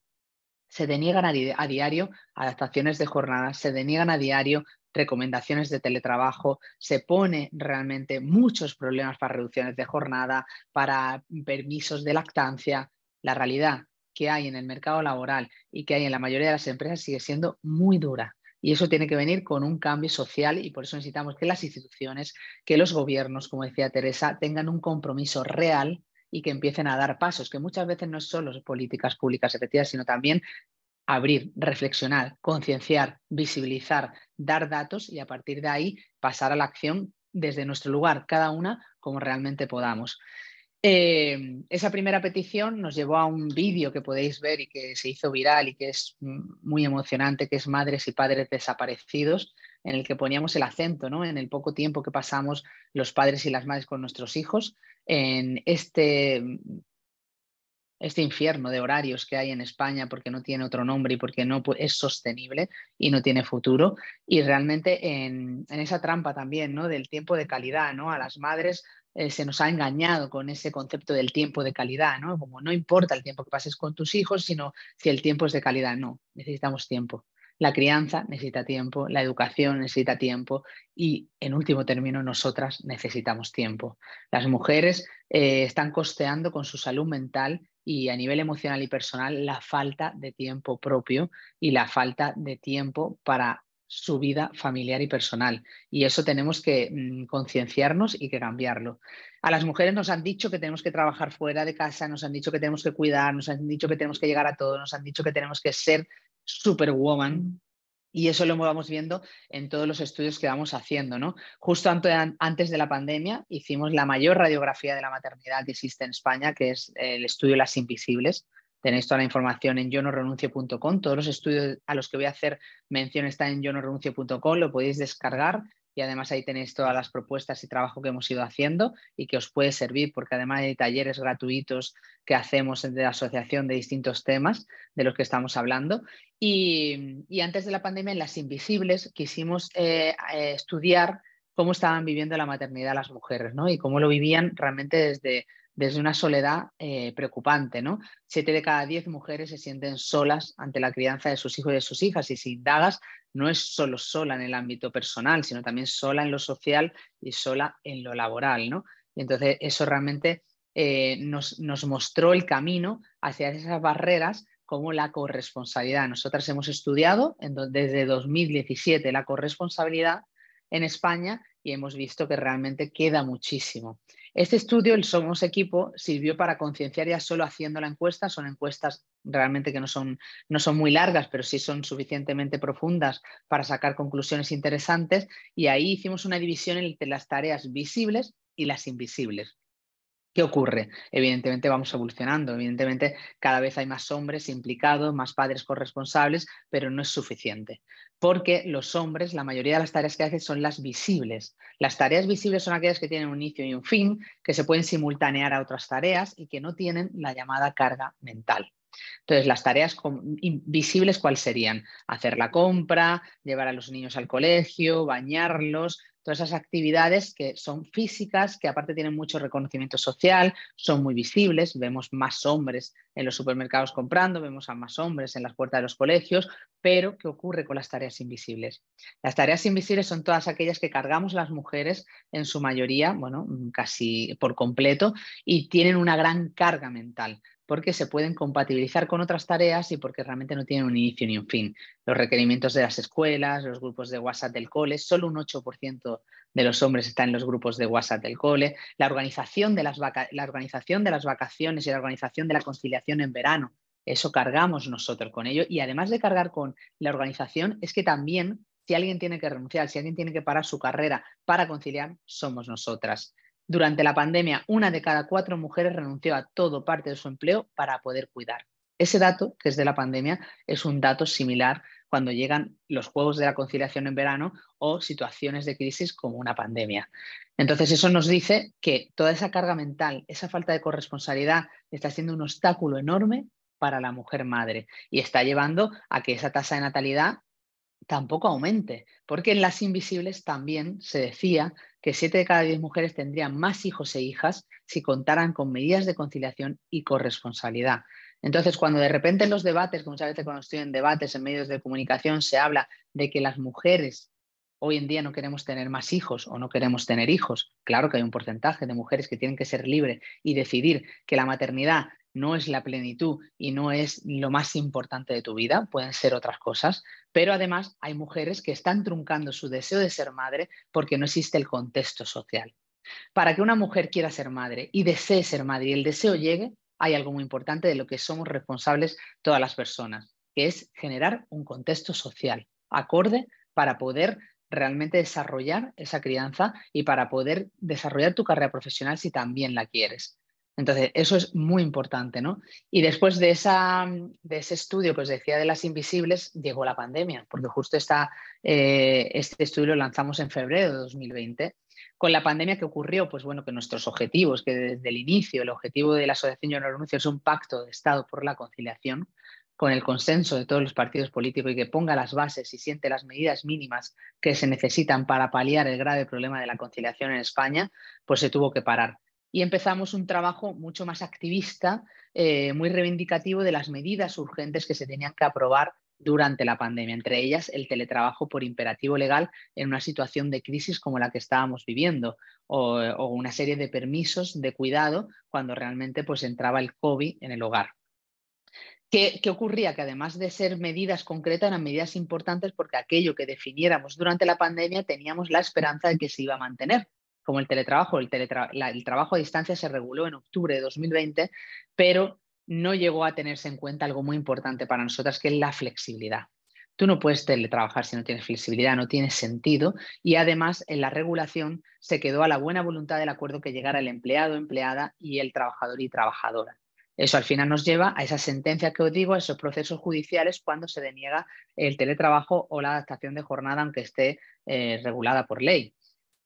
Se deniegan a, a diario adaptaciones de jornadas, se deniegan a diario recomendaciones de teletrabajo, se pone realmente muchos problemas para reducciones de jornada, para permisos de lactancia. La realidad que hay en el mercado laboral y que hay en la mayoría de las empresas sigue siendo muy dura. Y eso tiene que venir con un cambio social y por eso necesitamos que las instituciones, que los gobiernos, como decía Teresa, tengan un compromiso real y que empiecen a dar pasos, que muchas veces no es solo políticas públicas efectivas, sino también abrir, reflexionar, concienciar, visibilizar, dar datos y a partir de ahí pasar a la acción desde nuestro lugar, cada una como realmente podamos. Eh, esa primera petición nos llevó a un vídeo que podéis ver y que se hizo viral y que es muy emocionante, que es Madres y Padres Desaparecidos, en el que poníamos el acento ¿no? en el poco tiempo que pasamos los padres y las madres con nuestros hijos, en este este infierno de horarios que hay en España porque no tiene otro nombre y porque no es sostenible y no tiene futuro. Y realmente en, esa trampa también ¿no? del tiempo de calidad, ¿no? a las madres eh, se nos ha engañado con ese concepto del tiempo de calidad, ¿no? como no importa el tiempo que pases con tus hijos, sino si el tiempo es de calidad. No, necesitamos tiempo. La crianza necesita tiempo, la educación necesita tiempo y, en último término, nosotras necesitamos tiempo. Las mujeres eh, están costeando con su salud mental y a nivel emocional y personal la falta de tiempo propio y la falta de tiempo para su vida familiar y personal. Y eso tenemos que mm, concienciarnos y que cambiarlo. A las mujeres nos han dicho que tenemos que trabajar fuera de casa, nos han dicho que tenemos que cuidar, nos han dicho que tenemos que llegar a todo, nos han dicho que tenemos que ser superwoman, y eso lo vamos viendo en todos los estudios que vamos haciendo. ¿no? Justo antes de la pandemia hicimos la mayor radiografía de la maternidad que existe en España, que es el estudio Las Invisibles. Tenéis toda la información en yonorenuncio.com. Todos los estudios a los que voy a hacer mención están en yonorenuncio.com. Lo podéis descargar y además ahí tenéis todas las propuestas y trabajo que hemos ido haciendo y que os puede servir porque además hay talleres gratuitos que hacemos de la asociación de distintos temas de los que estamos hablando. Y, antes de la pandemia en Las Invisibles quisimos eh, eh, estudiar cómo estaban viviendo la maternidad las mujeres ¿no? y cómo lo vivían realmente desde desde una soledad eh, preocupante. ¿no? Siete de cada diez mujeres se sienten solas ante la crianza de sus hijos y de sus hijas y si indagas, no es solo sola en el ámbito personal, sino también sola en lo social y sola en lo laboral. ¿no? Y entonces eso realmente eh, nos, nos mostró el camino hacia esas barreras como la corresponsabilidad. Nosotras hemos estudiado desde 2017 la corresponsabilidad en España y hemos visto que realmente queda muchísimo. Este estudio, el Somos Equipo, sirvió para concienciar ya solo haciendo la encuesta. Son encuestas realmente que no son, no son muy largas, pero sí son suficientemente profundas para sacar conclusiones interesantes. Y ahí hicimos una división entre las tareas visibles y las invisibles. ¿Qué ocurre? Evidentemente vamos evolucionando, evidentemente cada vez hay más hombres implicados, más padres corresponsables, pero no es suficiente, porque los hombres, la mayoría de las tareas que hacen son las visibles. Las tareas visibles son aquellas que tienen un inicio y un fin, que se pueden simultanear a otras tareas y que no tienen la llamada carga mental. Entonces, las tareas visibles, ¿cuáles serían? Hacer la compra, llevar a los niños al colegio, bañarlos, todas esas actividades que son físicas, que aparte tienen mucho reconocimiento social, son muy visibles, vemos más hombres en los supermercados comprando, vemos a más hombres en las puertas de los colegios, pero ¿qué ocurre con las tareas invisibles? Las tareas invisibles son todas aquellas que cargamos las mujeres en su mayoría, bueno, casi por completo, y tienen una gran carga mental porque se pueden compatibilizar con otras tareas y porque realmente no tienen un inicio ni un fin. Los requerimientos de las escuelas, los grupos de WhatsApp del cole, solo un 8% de los hombres están en los grupos de WhatsApp del cole, la organización de las, la organización de las vacaciones y la organización de la conciliación en verano. Eso cargamos nosotros con ello y además de cargar con la organización, es que también si alguien tiene que renunciar, si alguien tiene que parar su carrera para conciliar, somos nosotras. Durante la pandemia, una de cada cuatro mujeres renunció a todo parte de su empleo para poder cuidar. Ese dato, que es de la pandemia, es un dato similar cuando llegan los juegos de la conciliación en verano o situaciones de crisis como una pandemia. Entonces, eso nos dice que toda esa carga mental, esa falta de corresponsabilidad, está siendo un obstáculo enorme para la mujer madre y está llevando a que esa tasa de natalidad tampoco aumente, porque en las invisibles también se decía que siete de cada diez mujeres tendrían más hijos e hijas si contaran con medidas de conciliación y corresponsabilidad. Entonces, cuando de repente en los debates, muchas veces cuando estoy en debates en medios de comunicación, se habla de que las mujeres hoy en día no queremos tener más hijos o no queremos tener hijos, claro que hay un porcentaje de mujeres que tienen que ser libres y decidir que la maternidad no es la plenitud y no es lo más importante de tu vida, pueden ser otras cosas, pero además hay mujeres que están truncando su deseo de ser madre porque no existe el contexto social. Para que una mujer quiera ser madre y desee ser madre y el deseo llegue, hay algo muy importante de lo que somos responsables todas las personas, que es generar un contexto social acorde para poder realmente desarrollar esa crianza y para poder desarrollar tu carrera profesional si también la quieres. Entonces, eso es muy importante, ¿no? Y después de, esa, de ese estudio que os decía de las invisibles, llegó la pandemia, porque justo eh, este estudio lo lanzamos en febrero de 2020. Con la pandemia que ocurrió, pues bueno, que nuestros objetivos, que desde el inicio el objetivo de la Asociación Yo no renuncio es un pacto de Estado por la conciliación, con el consenso de todos los partidos políticos y que ponga las bases y siente las medidas mínimas que se necesitan para paliar el grave problema de la conciliación en España, pues se tuvo que parar y empezamos un trabajo mucho más activista, eh, muy reivindicativo de las medidas urgentes que se tenían que aprobar durante la pandemia, entre ellas el teletrabajo por imperativo legal en una situación de crisis como la que estábamos viviendo, o, una serie de permisos de cuidado cuando realmente pues, entraba el COVID en el hogar. ¿Qué, ¿Qué, ocurría? Que además de ser medidas concretas, eran medidas importantes porque aquello que definiéramos durante la pandemia teníamos la esperanza de que se iba a mantener, como el teletrabajo. El, trabajo a distancia se reguló en octubre de 2020, pero no llegó a tenerse en cuenta algo muy importante para nosotras, que es la flexibilidad. Tú no puedes teletrabajar si no tienes flexibilidad, no tiene sentido. Y además, en la regulación se quedó a la buena voluntad del acuerdo que llegara el empleado, empleada y el trabajador y trabajadora. Eso al final nos lleva a esa sentencia que os digo, a esos procesos judiciales cuando se deniega el teletrabajo o la adaptación de jornada, aunque esté eh, regulada por ley.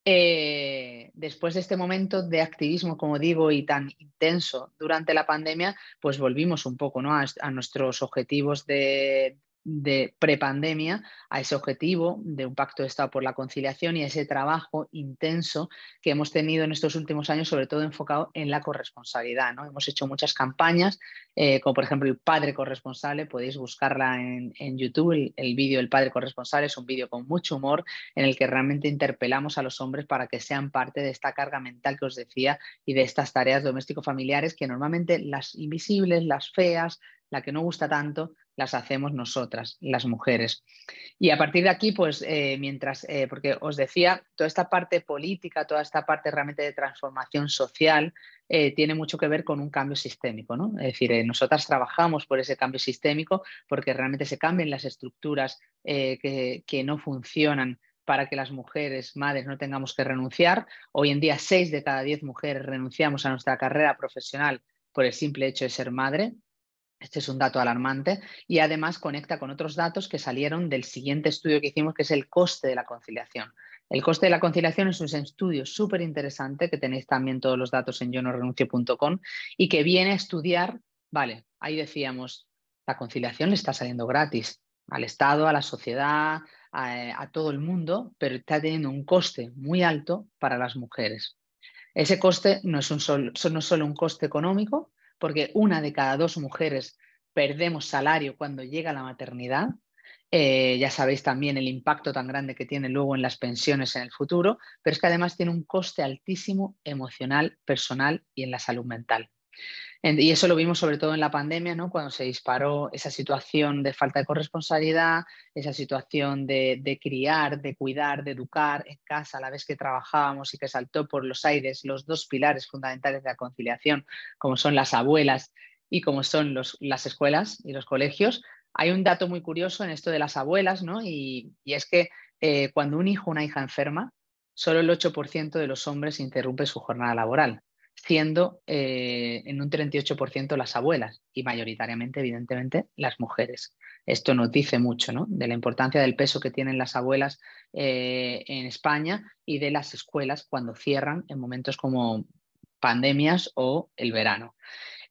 Eh, después de este momento de activismo, como digo, y tan intenso durante la pandemia, pues volvimos un poco ¿no? a nuestros objetivos de, de prepandemia a ese objetivo de un pacto de Estado por la conciliación y ese trabajo intenso que hemos tenido en estos últimos años, sobre todo enfocado en la corresponsabilidad. ¿no? Hemos hecho muchas campañas, eh, como por ejemplo el Padre Corresponsable, podéis buscarla en, YouTube, el, el vídeo El Padre Corresponsable es un vídeo con mucho humor en el que realmente interpelamos a los hombres para que sean parte de esta carga mental que os decía y de estas tareas doméstico-familiares que normalmente las invisibles, las feas, la que no gusta tanto, las hacemos nosotras, las mujeres. Y a partir de aquí, pues eh, mientras, eh, porque os decía, toda esta parte política, toda esta parte realmente de transformación social, eh, tiene mucho que ver con un cambio sistémico. ¿no? Es decir, nosotras trabajamos por ese cambio sistémico porque realmente se cambien las estructuras que, que no funcionan para que las mujeres, madres, no tengamos que renunciar. Hoy en día, seis de cada diez mujeres renunciamos a nuestra carrera profesional por el simple hecho de ser madre. Este es un dato alarmante y además conecta con otros datos que salieron del siguiente estudio que hicimos, que es el coste de la conciliación. El coste de la conciliación es un estudio súper interesante que tenéis también todos los datos en yonorenuncio.com y que viene a estudiar, vale, ahí decíamos, la conciliación le está saliendo gratis al Estado, a la sociedad, a, todo el mundo, pero está teniendo un coste muy alto para las mujeres. Ese coste no es, un no solo un coste económico, porque una de cada dos mujeres perdemos salario cuando llega la maternidad. Eh, ya sabéis también el impacto tan grande que tiene luego en las pensiones en el futuro, pero es que además tiene un coste altísimo emocional, personal y en la salud mental. Y eso lo vimos sobre todo en la pandemia, ¿no? cuando se disparó esa situación de falta de corresponsabilidad, esa situación de, criar, de cuidar, de educar en casa a la vez que trabajábamos y que saltó por los aires los dos pilares fundamentales de la conciliación, como son las abuelas y como son las escuelas y los colegios. Hay un dato muy curioso en esto de las abuelas, ¿no? y, y es que eh, cuando un hijo o una hija enferma, solo el 8% de los hombres interrumpe su jornada laboral siendo eh, en un 38% las abuelas y mayoritariamente, evidentemente, las mujeres. Esto nos dice mucho ¿no? de la importancia del peso que tienen las abuelas eh, en España y de las escuelas cuando cierran en momentos como pandemias o el verano.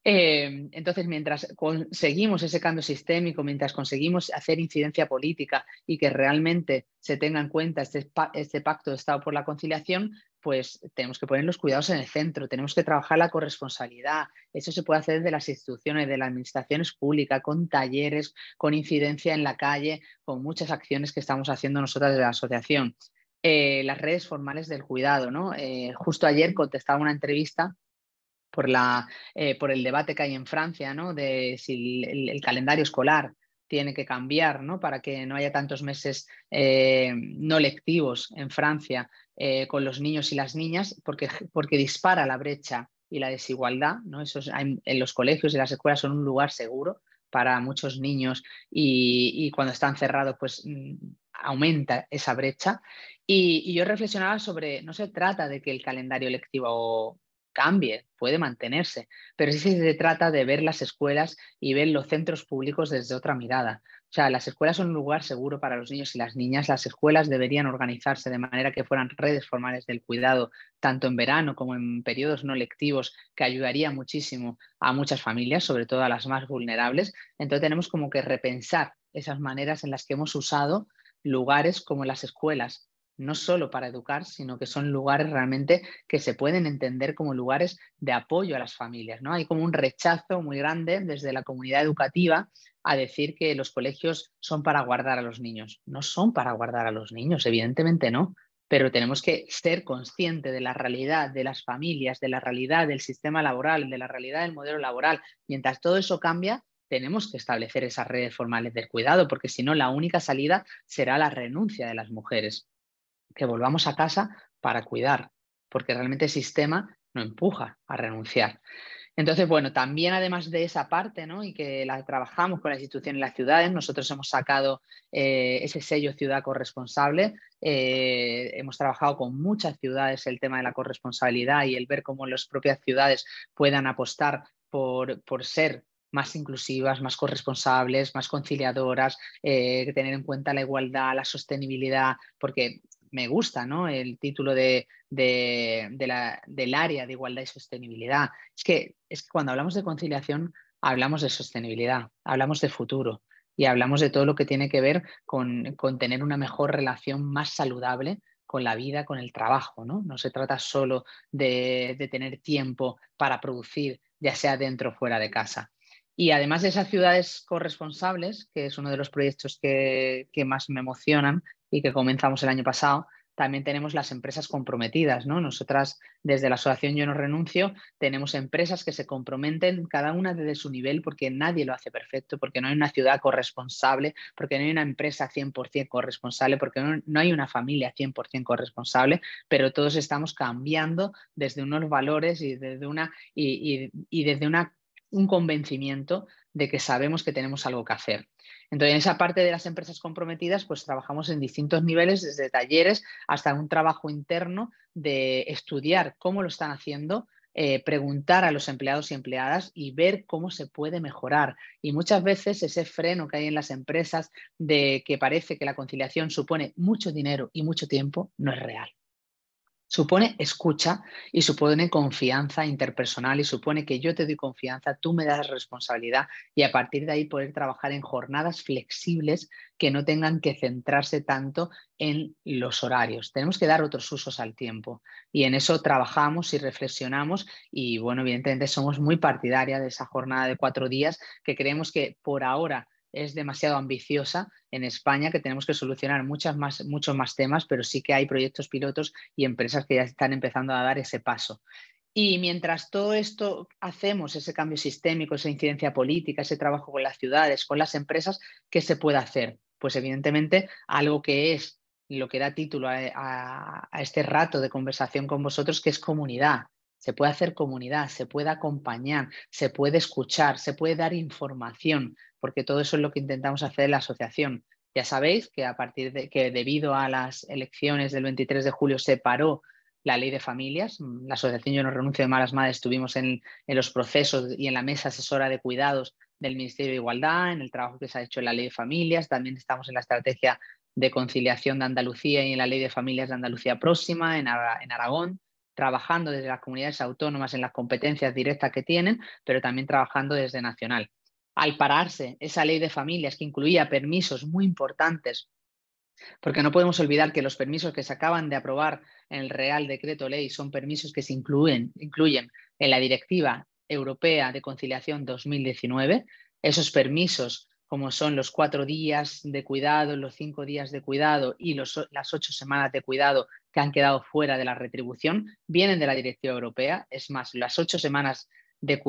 Eh, entonces, mientras conseguimos ese cambio sistémico, mientras conseguimos hacer incidencia política y que realmente se tenga en cuenta este, este pacto de Estado por la conciliación, pues tenemos que poner los cuidados en el centro, tenemos que trabajar la corresponsabilidad. Eso se puede hacer desde las instituciones, de las administraciones públicas, con talleres, con incidencia en la calle, con muchas acciones que estamos haciendo nosotras desde la asociación. Eh, las redes formales del cuidado. ¿no? Eh, justo ayer contestaba una entrevista por, la, eh, por el debate que hay en Francia ¿no? de si el, calendario escolar tiene que cambiar ¿no? para que no haya tantos meses no lectivos en Francia eh, con los niños y las niñas porque, porque dispara la brecha y la desigualdad. ¿no? Eso en los colegios y las escuelas son un lugar seguro para muchos niños y, cuando están cerrados pues mm, aumenta esa brecha. Y, y, yo reflexionaba sobre, no se trata de que el calendario lectivo cambie, puede mantenerse, pero sí se trata de ver las escuelas y ver los centros públicos desde otra mirada. O sea, las escuelas son un lugar seguro para los niños y las niñas. Las escuelas deberían organizarse de manera que fueran redes formales del cuidado, tanto en verano como en periodos no lectivos, que ayudaría muchísimo a muchas familias, sobre todo a las más vulnerables. Entonces tenemos como que repensar esas maneras en las que hemos usado lugares como las escuelas no solo para educar, sino que son lugares realmente que se pueden entender como lugares de apoyo a las familias. ¿no? Hay como un rechazo muy grande desde la comunidad educativa a decir que los colegios son para guardar a los niños. No son para guardar a los niños, evidentemente no, pero tenemos que ser conscientes de la realidad de las familias, de la realidad del sistema laboral, de la realidad del modelo laboral. Mientras todo eso cambia, tenemos que establecer esas redes formales del cuidado, porque si no, la única salida será la renuncia de las mujeres que volvamos a casa para cuidar, porque realmente el sistema no empuja a renunciar. Entonces, bueno, también además de esa parte, ¿no? Y que la trabajamos con las instituciones las ciudades, nosotros hemos sacado eh, ese sello ciudad corresponsable. Eh, hemos trabajado con muchas ciudades el tema de la corresponsabilidad y el ver cómo las propias ciudades puedan apostar por, por ser más inclusivas, más corresponsables, más conciliadoras, eh, tener en cuenta la igualdad, la sostenibilidad, porque me gusta ¿no? el título de, del área de igualdad y sostenibilidad. Es que, es que cuando hablamos de conciliación hablamos de sostenibilidad, hablamos de futuro y hablamos de todo lo que tiene que ver con, tener una mejor relación más saludable con la vida, con el trabajo. No, no se trata solo de, tener tiempo para producir, ya sea dentro o fuera de casa. Y además de esas ciudades corresponsables, que es uno de los proyectos que, que más me emocionan, y que comenzamos el año pasado, también tenemos las empresas comprometidas. ¿no? Nosotras, desde la Asociación Yo No Renuncio, tenemos empresas que se comprometen cada una desde su nivel porque nadie lo hace perfecto, porque no hay una ciudad corresponsable, porque no hay una empresa 100% corresponsable, porque no, hay una familia 100% corresponsable, pero todos estamos cambiando desde unos valores y desde, una, y, y desde una, un convencimiento de que sabemos que tenemos algo que hacer. Entonces, en esa parte de las empresas comprometidas, pues trabajamos en distintos niveles, desde talleres hasta un trabajo interno de estudiar cómo lo están haciendo, eh, preguntar a los empleados y empleadas y ver cómo se puede mejorar. Y muchas veces ese freno que hay en las empresas de que parece que la conciliación supone mucho dinero y mucho tiempo, no es real. Supone escucha y supone confianza interpersonal y supone que yo te doy confianza, tú me das responsabilidad y a partir de ahí poder trabajar en jornadas flexibles que no tengan que centrarse tanto en los horarios. Tenemos que dar otros usos al tiempo y en eso trabajamos y reflexionamos y bueno, evidentemente somos muy partidaria de esa jornada de cuatro días que creemos que por ahora es demasiado ambiciosa en España, que tenemos que solucionar muchas más, muchos más temas, pero sí que hay proyectos pilotos y empresas que ya están empezando a dar ese paso. Y mientras todo esto hacemos, ese cambio sistémico, esa incidencia política, ese trabajo con las ciudades, con las empresas, ¿qué se puede hacer? Pues evidentemente algo que es lo que da título a, a este rato de conversación con vosotros, que es comunidad se puede hacer comunidad, se puede acompañar, se puede escuchar, se puede dar información, porque todo eso es lo que intentamos hacer en la asociación. Ya sabéis que a partir de que debido a las elecciones del 23 de julio se paró la ley de familias. La asociación Yo no renuncio de malas madres estuvimos en, en, los procesos y en la mesa asesora de cuidados del Ministerio de Igualdad, en el trabajo que se ha hecho en la ley de familias. También estamos en la estrategia de conciliación de Andalucía y en la ley de familias de Andalucía próxima, en, en Aragón trabajando desde las comunidades autónomas en las competencias directas que tienen, pero también trabajando desde nacional. Al pararse esa ley de familias que incluía permisos muy importantes, porque no podemos olvidar que los permisos que se acaban de aprobar en el Real Decreto Ley son permisos que se incluyen, incluyen en la Directiva Europea de Conciliación 2019. Esos permisos como son los cuatro días de cuidado, los cinco días de cuidado y las ocho semanas de cuidado que han quedado fuera de la retribución, vienen de la Directiva Europea. Es más, las ocho semanas de,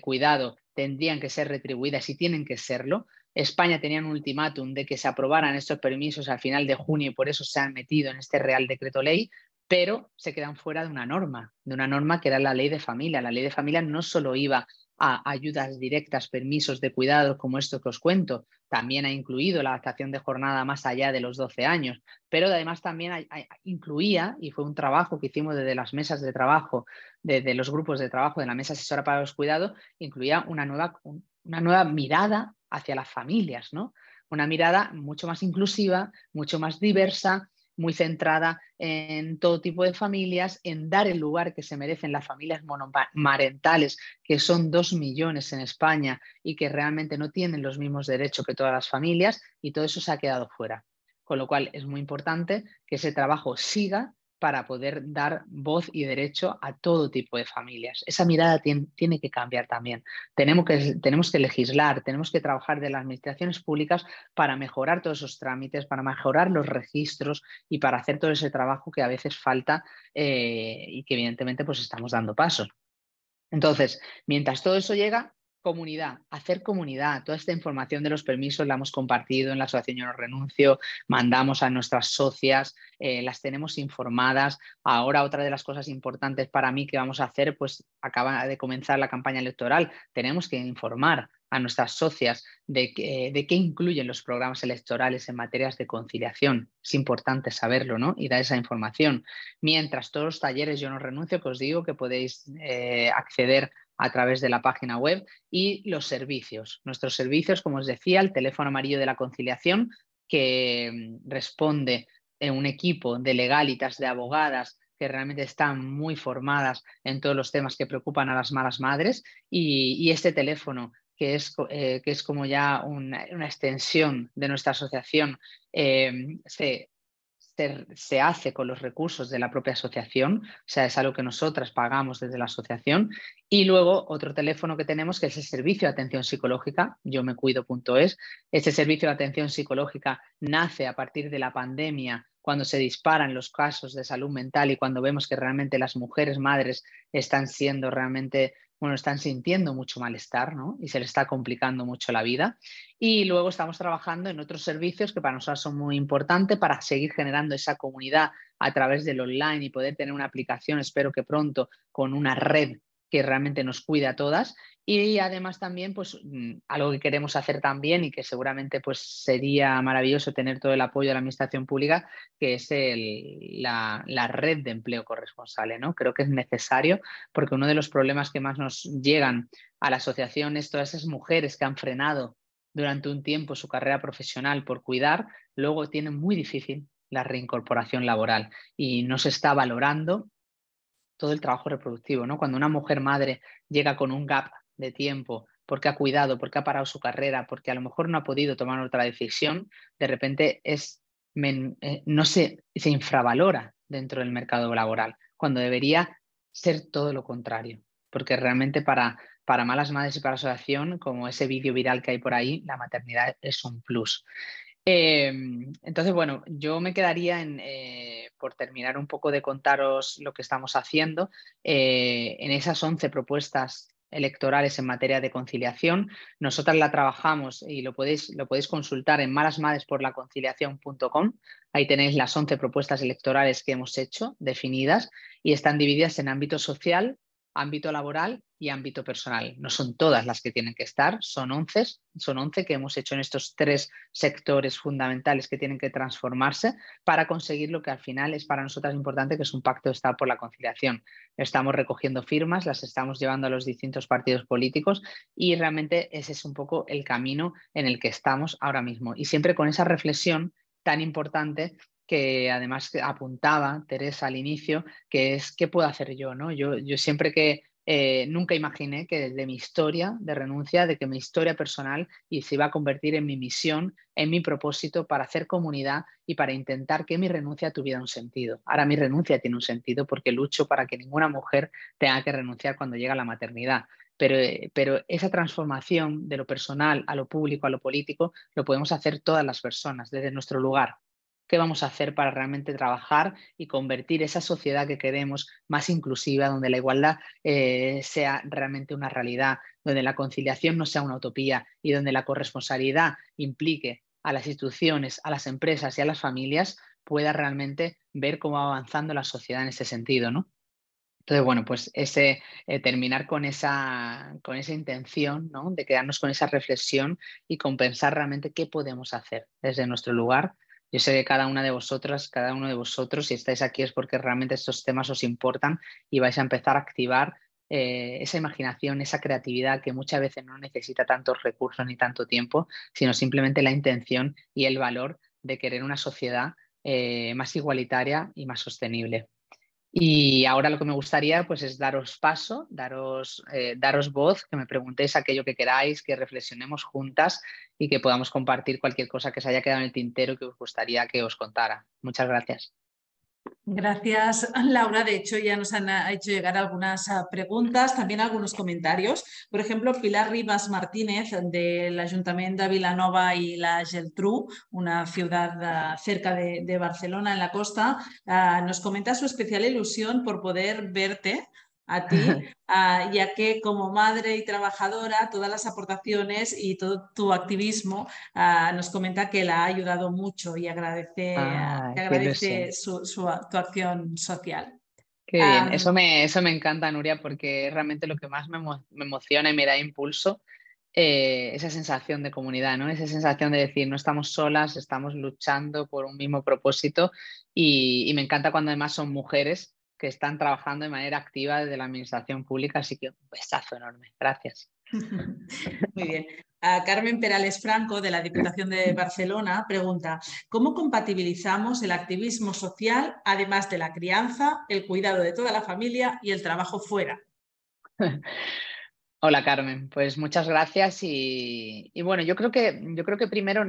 cuidado tendrían que ser retribuidas y tienen que serlo. España tenía un ultimátum de que se aprobaran estos permisos al final de junio y por eso se han metido en este Real Decreto Ley, pero se quedan fuera de una norma, de una norma que era la ley de familia. La ley de familia no solo iba a ayudas directas, permisos de cuidado como esto que os cuento. También ha incluido la adaptación de jornada más allá de los 12 años, pero además también incluía, y fue un trabajo que hicimos desde las mesas de trabajo, desde los grupos de trabajo de la mesa asesora para los cuidados, incluía una nueva, una nueva mirada hacia las familias, ¿no? Una mirada mucho más inclusiva, mucho más diversa, muy centrada en todo tipo de familias, en dar el lugar que se merecen las familias monomarentales, que son dos millones en España y que realmente no tienen los mismos derechos que todas las familias, y todo eso se ha quedado fuera. Con lo cual es muy importante que ese trabajo siga para poder dar voz y derecho a todo tipo de familias. Esa mirada tiene, que cambiar también. Tenemos que, tenemos que legislar, tenemos que trabajar de las administraciones públicas para mejorar todos esos trámites, para mejorar los registros y para hacer todo ese trabajo que a veces falta eh, y que evidentemente pues estamos dando pasos. Entonces, mientras todo eso llega, comunidad, hacer comunidad. Toda esta información de los permisos la hemos compartido en la Asociación Yo No Renuncio, mandamos a nuestras socias, eh, las tenemos informadas. Ahora otra de las cosas importantes para mí que vamos a hacer, pues acaba de comenzar la campaña electoral, tenemos que informar a nuestras socias de, de qué incluyen los programas electorales en materias de conciliación. Es importante saberlo ¿no? y dar esa información. Mientras todos los talleres Yo No Renuncio, que os digo que podéis eh, acceder a través de la página web y los servicios. Nuestros servicios, como os decía, el teléfono amarillo de la conciliación, que mm, responde en un equipo de legalitas, de abogadas que realmente están muy formadas en todos los temas que preocupan a las malas madres y, este teléfono que es, eh, que es como ya una, extensión de nuestra asociación, eh, se se, hace con los recursos de la propia asociación, o sea, es algo que nosotras pagamos desde la asociación. Y luego otro teléfono que tenemos que es el servicio de atención psicológica, yo me cuido.es. Este servicio de atención psicológica nace a partir de la pandemia cuando se disparan los casos de salud mental y cuando vemos que realmente las mujeres madres están siendo realmente bueno, están sintiendo mucho malestar ¿no? y se les está complicando mucho la vida. Y luego estamos trabajando en otros servicios que para nosotros son muy importantes para seguir generando esa comunidad a través del online y poder tener una aplicación, espero que pronto, con una red que realmente nos cuida a todas y además también pues mm, algo que queremos hacer también y que seguramente pues sería maravilloso tener todo el apoyo de la administración pública que es la, red de empleo corresponsable ¿no? creo que es necesario porque uno de los problemas que más nos llegan a la asociación es todas esas mujeres que han frenado durante un tiempo su carrera profesional por cuidar luego tienen muy difícil la reincorporación laboral y no se está valorando todo el trabajo reproductivo, ¿no? Cuando una mujer madre llega con un gap de tiempo porque ha cuidado, porque ha parado su carrera, porque a lo mejor no ha podido tomar otra decisión, de repente es, eh, no se, se infravalora dentro del mercado laboral, cuando debería ser todo lo contrario, porque realmente para, para malas madres y para asociación, como ese vídeo viral que hay por ahí, la maternidad es un plus. Em, entonces, bueno, yo me quedaría en, eh, por terminar un poco de contaros lo que estamos haciendo, eh, en esas 11 propuestas electorales en materia de conciliación. Nosotras la trabajamos y lo podéis, lo podéis consultar en malasmadesporlaconciliación.com. Ahí tenéis las 11 propuestas electorales que hemos hecho definidas y están divididas en ámbito social, ámbito laboral y ámbito personal. No son todas las que tienen que estar, son 11, son 11 que hemos hecho en estos tres sectores fundamentales que tienen que transformarse para conseguir lo que al final es para nosotras importante, que es un pacto de Estado por la conciliación. Estamos recogiendo firmas, las estamos llevando a los distintos partidos políticos y realmente ese es un poco el camino en el que estamos ahora mismo. Y siempre con esa reflexión tan importante que además apuntaba Teresa al inicio, que es qué puedo hacer yo, ¿no? Yo, yo siempre que eh, nunca imaginé que desde mi historia de renuncia, de que mi historia personal y se iba a convertir en mi misión, en mi propósito para hacer comunidad y para intentar que mi renuncia tuviera un sentido. Ahora mi renuncia tiene un sentido porque lucho para que ninguna mujer tenga que renunciar cuando llega la maternidad. Pero, eh, pero, esa transformación de lo personal a lo público, a lo político, lo podemos hacer todas las personas desde nuestro lugar, qué vamos a hacer para realmente trabajar y convertir esa sociedad que queremos más inclusiva, donde la igualdad eh, sea realmente una realidad, donde la conciliación no sea una utopía y donde la corresponsabilidad implique a las instituciones, a las empresas y a las familias, pueda realmente ver cómo va avanzando la sociedad en ese sentido, ¿no? Entonces, bueno, pues ese, eh, terminar con esa, con esa intención, ¿no? De quedarnos con esa reflexión y compensar realmente qué podemos hacer desde nuestro lugar yo sé que cada una de vosotras, cada uno de vosotros, si estáis aquí es porque realmente estos temas os importan y vais a empezar a activar eh, esa imaginación, esa creatividad que muchas veces no necesita tantos recursos ni tanto tiempo, sino simplemente la intención y el valor de querer una sociedad eh, más igualitaria y más sostenible. Y ahora lo que me gustaría pues, es daros paso, daros, eh, daros voz, que me preguntéis aquello que queráis, que reflexionemos juntas y que podamos compartir cualquier cosa que se haya quedado en el tintero que os gustaría que os contara. Muchas gracias. Gracias, Laura. De hecho, ya nos han ah, hecho llegar algunas ah, preguntas, también algunos comentarios. Por ejemplo, Pilar Rivas Martínez del Ayuntamiento de Vilanova y la Geltrú, una ciudad ah, cerca de, Barcelona, en la costa, nos comenta su especial ilusión por poder verte a ti, ah, ya que como madre y trabajadora, todas las aportaciones y todo tu activismo ah, nos comenta que la ha ayudado mucho y agradece, agradece su, tu acción social. Qué bien, eso, me, eso me encanta, Nuria, porque realmente lo que más me, emociona y me da impulso eh, esa sensación de comunidad, ¿no? Esa sensación de decir, no estamos solas, estamos luchando por un mismo propósito y me encanta cuando además son mujeres que están trabajando de manera activa desde la administración pública, así que un besazo enorme. Gracias. Muy bien. Carmen Perales Franco, de la Diputación de Barcelona, pregunta, ¿cómo compatibilizamos el activismo social, además de la crianza, el cuidado de toda la familia y el trabajo fuera? Hola Carmen, pues muchas gracias y, y, bueno, yo creo que yo creo que primero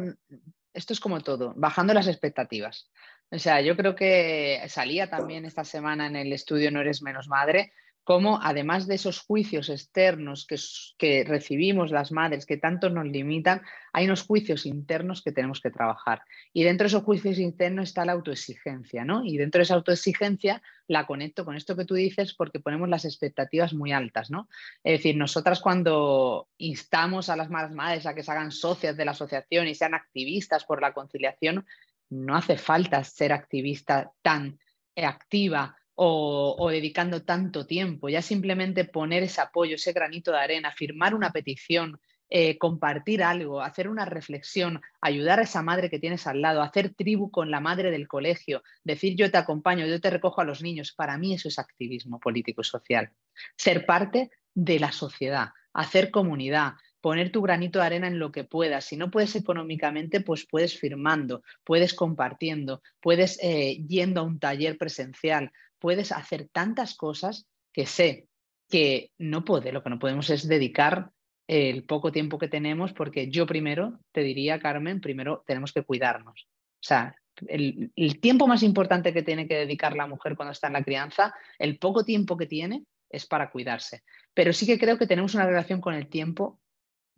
esto es como todo, bajando las expectativas. O sea, yo creo que salía también esta semana en el estudio No eres menos madre cómo además de esos juicios externos que, que, recibimos las madres, que tanto nos limitan, hay unos juicios internos que tenemos que trabajar. Y dentro de esos juicios internos está la autoexigencia, ¿no? Y dentro de esa autoexigencia la conecto con esto que tú dices porque ponemos las expectativas muy altas, ¿no? Es decir, nosotras cuando instamos a las malas madres a que se hagan socias de la asociación y sean activistas por la conciliación, no hace falta ser activista tan activa o, dedicando tanto tiempo, ya simplemente poner ese apoyo, ese granito de arena, firmar una petición, eh, compartir algo, hacer una reflexión, ayudar a esa madre que tienes al lado, hacer tribu con la madre del colegio, decir yo te acompaño, yo te recojo a los niños, para mí eso es activismo político y social. Ser parte de la sociedad, hacer comunidad, poner tu granito de arena en lo que puedas. Si no puedes económicamente, pues puedes firmando, puedes compartiendo, puedes eh, yendo a un taller presencial, puedes hacer tantas cosas que sé que no puede, lo que no podemos es dedicar el poco tiempo que tenemos, porque yo primero, te diría, Carmen, primero tenemos que cuidarnos. O sea, el, el, tiempo más importante que tiene que dedicar la mujer cuando está en la crianza, el poco tiempo que tiene es para cuidarse. Pero sí que creo que tenemos una relación con el tiempo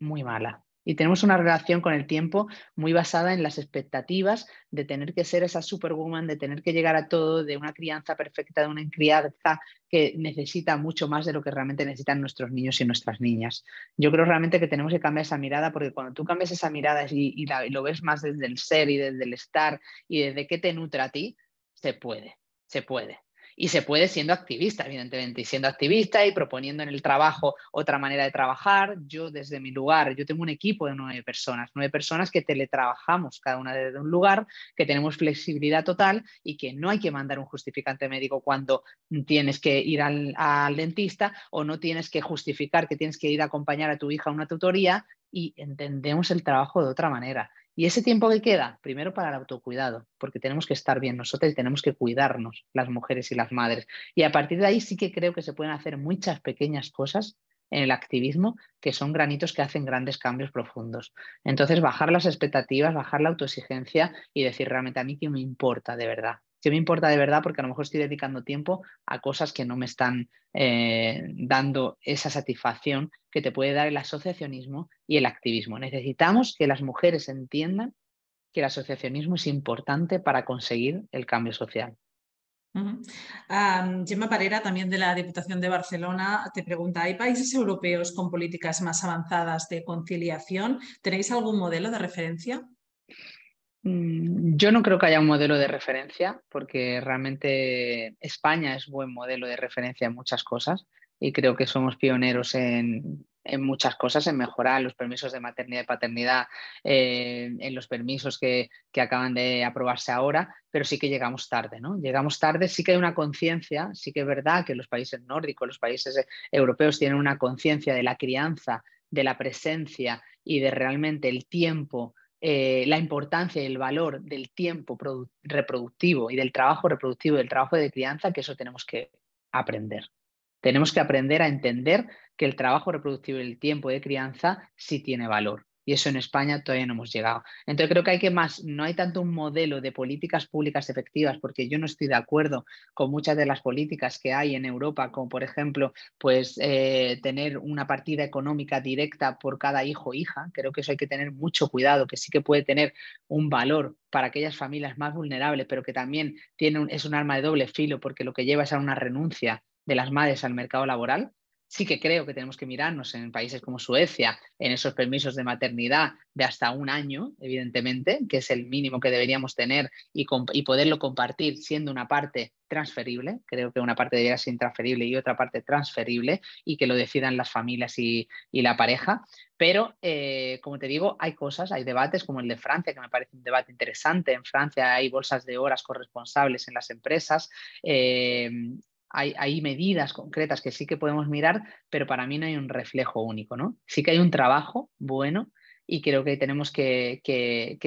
muy mala. Y tenemos una relación con el tiempo muy basada en las expectativas de tener que ser esa superwoman, de tener que llegar a todo, de una crianza perfecta, de una crianza que necesita mucho más de lo que realmente necesitan nuestros niños y nuestras niñas. Yo creo realmente que tenemos que cambiar esa mirada porque cuando tú cambias esa mirada y, lo ves más desde el ser y desde el estar y desde qué te nutre a ti, se puede, se puede. Y se puede siendo activista, evidentemente, y siendo activista y proponiendo en el trabajo otra manera de trabajar. Yo desde mi lugar, yo tengo un equipo de nueve personas, nueve personas que teletrabajamos cada una desde un lugar, que tenemos flexibilidad total y que no hay que mandar un justificante médico cuando tienes que ir al, al dentista o no tienes que justificar que tienes que ir a acompañar a tu hija a una tutoría y entendemos el trabajo de otra manera. Y ese tiempo que queda, primero para el autocuidado, porque tenemos que estar bien nosotros y tenemos que cuidarnos, las mujeres y las madres. Y a partir de ahí sí que creo que se pueden hacer muchas pequeñas cosas en el activismo que son granitos que hacen grandes cambios profundos. Entonces, bajar las expectativas, bajar la autoexigencia y decir realmente a mí qué me importa de verdad que me importa de verdad porque a lo mejor estoy dedicando tiempo a cosas que no me están eh, dando esa satisfacción que te puede dar el asociacionismo y el activismo. Necesitamos que las mujeres entiendan que el asociacionismo es importante para conseguir el cambio social. Gemma Parera, también de la Diputación de Barcelona, te pregunta, ¿hay países europeos con políticas más avanzadas de conciliación? ¿Tenéis algún modelo de referencia? Mm, yo no creo que haya un modelo de referencia, porque realmente España es buen modelo de referencia en muchas cosas y creo que somos pioneros en, muchas cosas, en mejorar los permisos de maternidad y paternidad, eh, en los permisos que, que, acaban de aprobarse ahora, pero sí que llegamos tarde, ¿no? Llegamos tarde, sí que hay una conciencia, sí que es verdad que los países nórdicos, los países europeos tienen una conciencia de la crianza, de la presencia y de realmente el tiempo eh, la importancia y el valor del tiempo reproductivo y del trabajo reproductivo, del trabajo de crianza, que eso tenemos que aprender. Tenemos que aprender a entender que el trabajo reproductivo y el tiempo de crianza sí tiene valor. Y eso en España todavía no hemos llegado. Entonces creo que hay que más, no hay tanto un modelo de políticas públicas efectivas, porque yo no estoy de acuerdo con muchas de las políticas que hay en Europa, como por ejemplo, pues eh, tener una partida económica directa por cada hijo o hija. Creo que eso hay que tener mucho cuidado, que sí que puede tener un valor para aquellas familias más vulnerables, pero que también tiene es un arma de doble filo, porque lo que lleva es a una renuncia de las madres al mercado laboral sí que creo que tenemos que mirarnos en países como Suecia, en esos permisos de maternidad de hasta un año, evidentemente, que es el mínimo que deberíamos tener y, poderlo compartir siendo una parte transferible. Creo que una parte debería ser intransferible y otra parte transferible y que lo decidan las familias y, la pareja. Pero, eh, como te digo, hay cosas, hay debates como el de Francia, que me parece un debate interesante. En Francia hay bolsas de horas corresponsables en las empresas. Eh, hay, medidas concretas que sí que podemos mirar, pero para mí no hay un reflejo único, ¿no? Sí que hay un trabajo bueno y creo que tenemos que,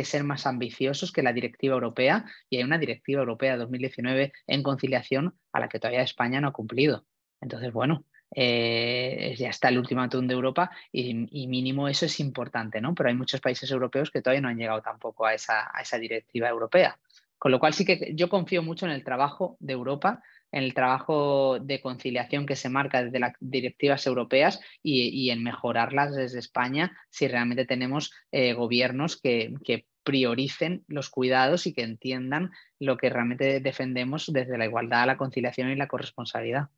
ser más ambiciosos que la directiva europea y hay una directiva europea 2019 en conciliación a la que todavía España no ha cumplido. Entonces, bueno, eh, ya está el ultimátum de Europa y, mínimo eso es importante, ¿no? Pero hay muchos países europeos que todavía no han llegado tampoco a esa, a esa directiva europea. Con lo cual sí que yo confío mucho en el trabajo de Europa en el trabajo de conciliación que se marca desde las directivas europeas y, en mejorarlas desde España si realmente tenemos eh, gobiernos que, que prioricen los cuidados y que entiendan lo que realmente defendemos desde la igualdad, la conciliación y la corresponsabilidad.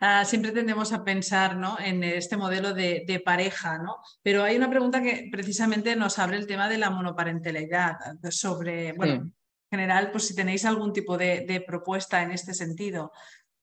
Ah, siempre tendemos a pensar ¿no? en este modelo de, pareja, ¿no? pero hay una pregunta que precisamente nos abre el tema de la monoparentalidad, sobre, bueno, en general, pues si tenéis algún tipo de, propuesta en este sentido.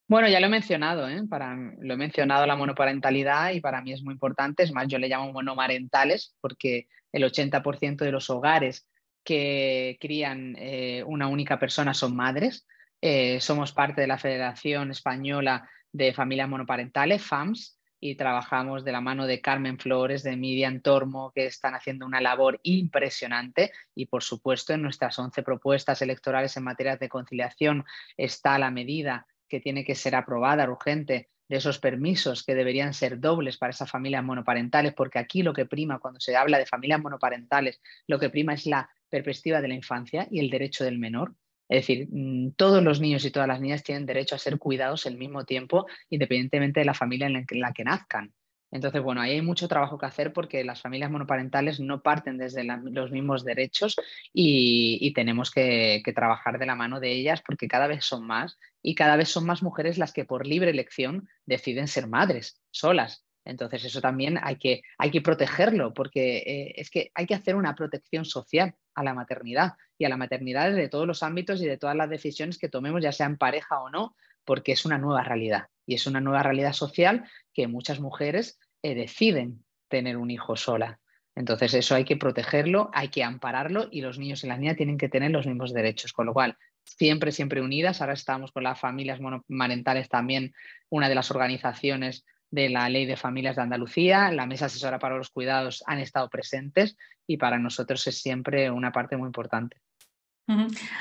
Bueno, ya lo he mencionado, ¿eh? para, lo he mencionado la monoparentalidad y para mí es muy importante, es más, yo le llamo monomarentales porque el 80% de los hogares que crían eh, una única persona son madres. Eh, somos parte de la Federación Española de Familias Monoparentales, FAMS, y trabajamos de la mano de Carmen Flores, de Miriam Tormo, que están haciendo una labor impresionante. Y por supuesto, en nuestras 11 propuestas electorales en materia de conciliación está la medida que tiene que ser aprobada urgente de esos permisos que deberían ser dobles para esas familias monoparentales, porque aquí lo que prima cuando se habla de familias monoparentales, lo que prima es la perspectiva de la infancia y el derecho del menor. Es decir, mm, todos los niños y todas las niñas tienen derecho a ser cuidados al mismo tiempo, independientemente de la familia en la que, nazcan. Entonces, bueno, ahí hay mucho trabajo que hacer porque las familias monoparentales no parten desde los mismos derechos y, tenemos que, trabajar de la mano de ellas porque cada vez son más y cada vez son más mujeres las que por libre elección deciden ser madres solas. Entonces, eso también hay que, hay que protegerlo porque eh, es que hay que hacer una protección social a la maternidad y a la maternidad de todos los ámbitos y de todas las decisiones que tomemos, ya sea en pareja o no, porque es una nueva realidad y es una nueva realidad social que muchas mujeres eh, deciden tener un hijo sola. Entonces eso hay que protegerlo, hay que ampararlo y los niños y las niñas tienen que tener los mismos derechos, con lo cual siempre, siempre unidas. Ahora estamos con las familias monomarentales también, una de las organizaciones de la Ley de Familias de Andalucía, la Mesa Asesora para los Cuidados han estado presentes y para nosotros es siempre una parte muy importante.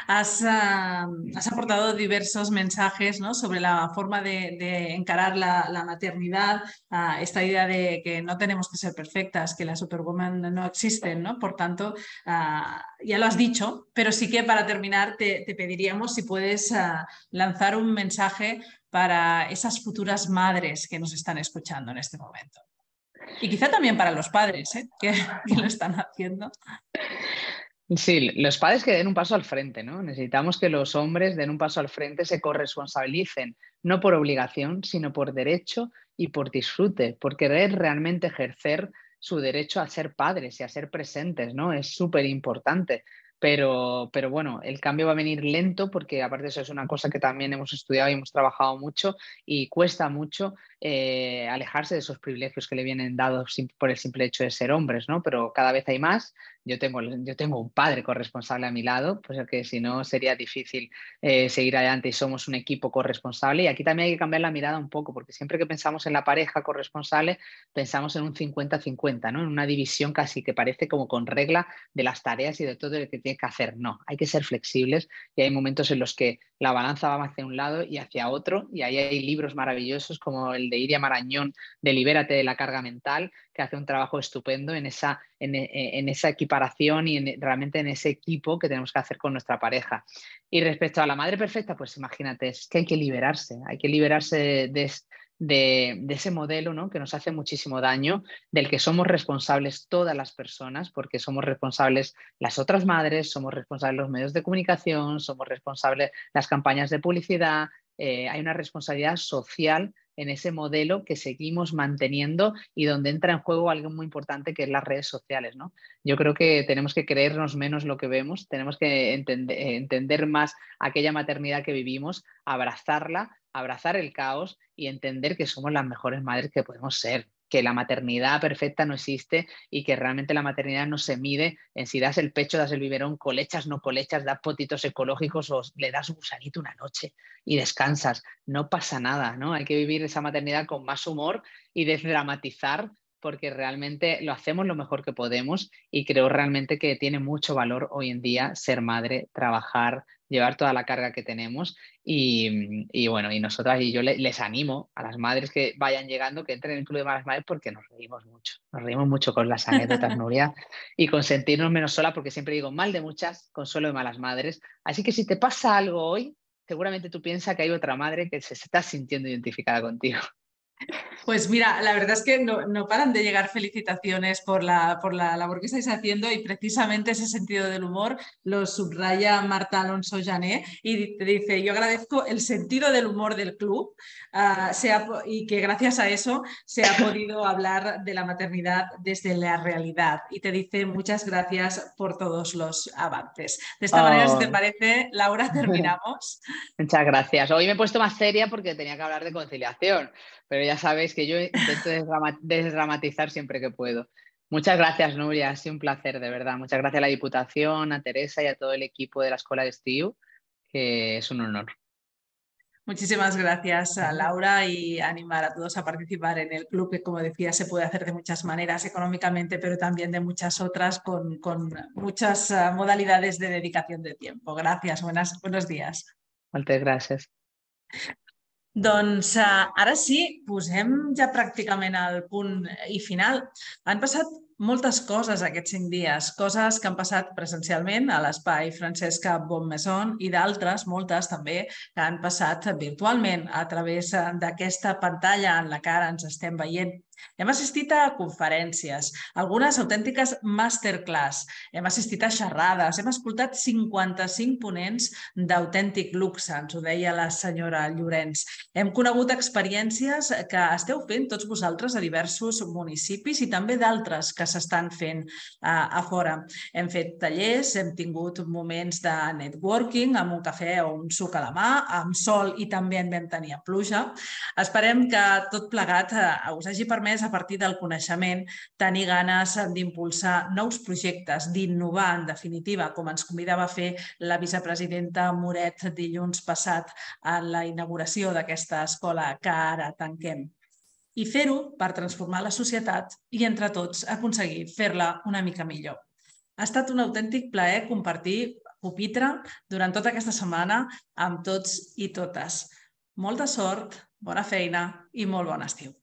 Has, aportado diversos mensajes ¿no? sobre la forma de, encarar la, maternidad, esta idea de que no tenemos que ser perfectas, que las superwoman no existen, ¿no? Por tanto, ya lo has dicho, pero sí que para terminar te, pediríamos si puedes lanzar un mensaje para esas futuras madres que nos están escuchando en este momento. Y quizá también para los padres ¿eh? que, que lo están haciendo. Sí, los padres que den un paso al frente, ¿no? Necesitamos que los hombres den un paso al frente, se corresponsabilicen, no por obligación, sino por derecho y por disfrute, por querer realmente ejercer su derecho a ser padres y a ser presentes, ¿no? Es súper importante. Pero, pero bueno, el cambio va a venir lento porque aparte eso es una cosa que también hemos estudiado y hemos trabajado mucho y cuesta mucho eh, alejarse de esos privilegios que le vienen dados por el simple hecho de ser hombres, ¿no? Pero cada vez hay más. Yo tengo, yo tengo un padre corresponsable a mi lado, pues que si no sería difícil eh, seguir adelante y somos un equipo corresponsable. Y aquí también hay que cambiar la mirada un poco, porque siempre que pensamos en la pareja corresponsable, pensamos en un 50-50, ¿no? En una división casi que parece como con regla de las tareas y de todo lo que tiene que hacer. No, hay que ser flexibles y hay momentos en los que la balanza va hacia un lado y hacia otro, y ahí hay libros maravillosos como el de Iria Marañón de Libérate de la carga mental, que hace un trabajo estupendo en esa, en, en esa equiparación y en, realmente en ese equipo que tenemos que hacer con nuestra pareja. Y respecto a la madre perfecta, pues imagínate, es que hay que liberarse, hay que liberarse de, de, ese modelo ¿no? que nos hace muchísimo daño, del que somos responsables todas las personas, porque somos responsables las otras madres, somos responsables los medios de comunicación, somos responsables las campañas de publicidad, eh, hay una responsabilidad social en ese modelo que seguimos manteniendo y donde entra en juego algo muy importante que es las redes sociales. ¿no? Yo creo que tenemos que creernos menos lo que vemos, tenemos que entender más aquella maternidad que vivimos, abrazarla, abrazar el caos y entender que somos las mejores madres que podemos ser que la maternidad perfecta no existe y que realmente la maternidad no se mide en si das el pecho, das el biberón, colechas, no colechas, das potitos ecológicos o le das un gusanito una noche y descansas. No pasa nada, ¿no? Hay que vivir esa maternidad con más humor y desdramatizar porque realmente lo hacemos lo mejor que podemos y creo realmente que tiene mucho valor hoy en día ser madre, trabajar, llevar toda la carga que tenemos y, bueno, y nosotras y yo les animo a las madres que vayan llegando que entren en el Club de Malas Madres porque nos reímos mucho, nos reímos mucho con las anécdotas, Nuria, y con sentirnos menos sola porque siempre digo mal de muchas, consuelo de malas madres. Así que si te pasa algo hoy, seguramente tú piensas que hay otra madre que se está sintiendo identificada contigo. Pues mira, la verdad es que no, paran de llegar felicitaciones por la, por la labor que estáis haciendo y precisamente ese sentido del humor lo subraya Marta Alonso Jané y te dice, yo agradezco el sentido del humor del club ah, y que gracias a eso se ha podido hablar de la maternidad desde la realidad. Y te dice muchas gracias por todos los avances. De esta manera, si te oh. parece, Laura, terminamos. Muchas gracias. Hoy me he puesto más seria porque tenía que hablar de conciliación pero ya sabéis que yo intento desdramatizar siempre que puedo. Muchas gracias, Nuria. Ha sido un placer, de verdad. Muchas gracias a la Diputación, a Teresa y a todo el equipo de la Escuela de Estiu, que es un honor. Muchísimas gracias a Laura y animar a todos a participar en el club, que como decía se puede hacer de muchas maneras económicamente, pero también de muchas otras con, con muchas ah, modalidades de dedicación de tiempo. Gracias, buenas, buenos días. Muchas gracias. Doncs uh, ara sí, posem ja pràcticament al punt i final. Han passat moltes coses aquests cinc dies, coses que han passat presencialment a l'espai Francesca Bonmeson i d'altres, moltes també, que han passat virtualment a través d'aquesta pantalla en la que ara ens estem veient hem assistit a conferències, algunes autèntiques masterclass, hem assistit a xerrades, hem escoltat 55 ponents d'autèntic luxe, ens ho deia la senyora Llorenç. Hem conegut experiències que esteu fent tots vosaltres a diversos municipis i també d'altres que s'estan fent a, a fora. Hem fet tallers, hem tingut moments de networking amb un cafè o un suc a la mà, amb sol i també en vam tenir a pluja. Esperem que tot plegat eh, us hagi permès més a partir del coneixement, tenir ganes d'impulsar nous projectes, d'innovar, en definitiva, com ens convidava a fer la vicepresidenta Moret dilluns passat en la inauguració d'aquesta escola que ara tanquem i fer-ho per transformar la societat i entre tots aconseguir fer-la una mica millor. Ha estat un autèntic plaer compartir pupitre durant tota aquesta setmana amb tots i totes. Molta sort, bona feina i molt bon estiu.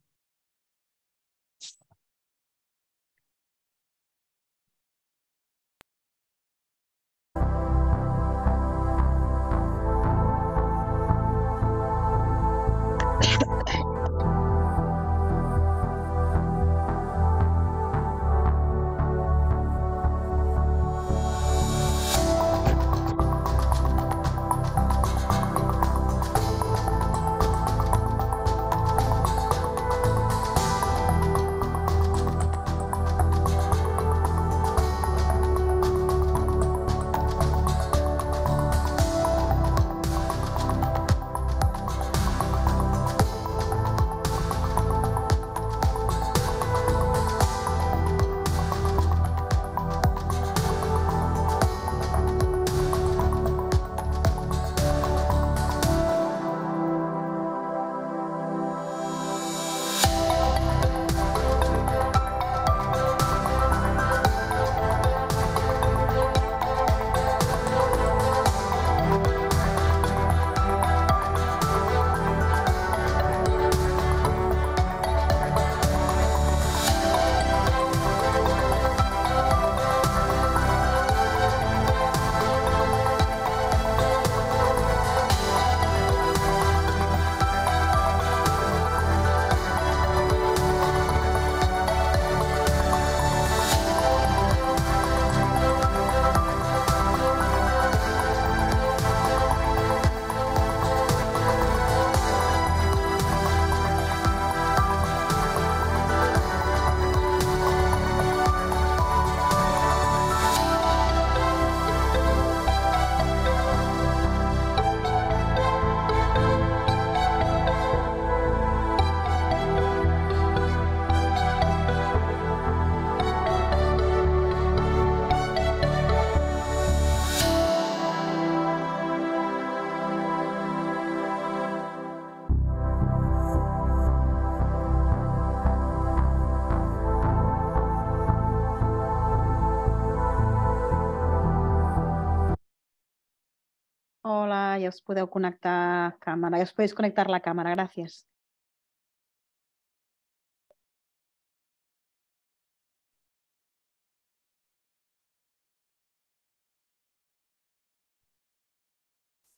Ya os puedo conectar cámara, ya os podéis conectar la cámara, gracias.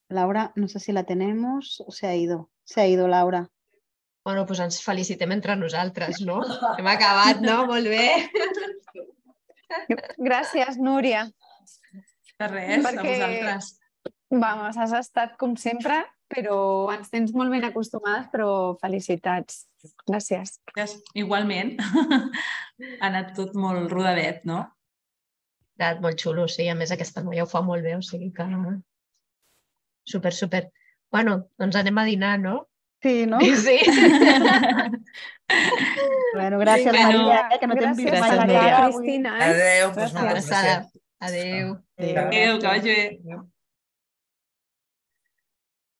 Laura, no sé si la tenemos o se ha ido. Se ha ido, Laura. Bueno, doncs ens felicitem entre nosaltres, no? Hem acabat, no? Molt bé. Gràcies, Núria. De res, Perquè- a vosaltres. Vamos, has estat com sempre, però ens tens molt ben acostumades, però felicitats. Gràcies. Gràcies. Igualment. ha anat tot molt rodadet, no? Ha quedat molt xulo, sí. A més, aquesta noia ho fa molt bé, o sigui que... Super, super. Bueno, doncs anem a dinar, no? Sí, no? Sí. Bueno, gràcies, Bueno, Maria, eh, que no t'hem vist Gràcies, mai la cara. Cristina. Eh? Adéu, doncs Gràcies. moltes Abraçada. gràcies. Adéu. Adéu, que vagi bé.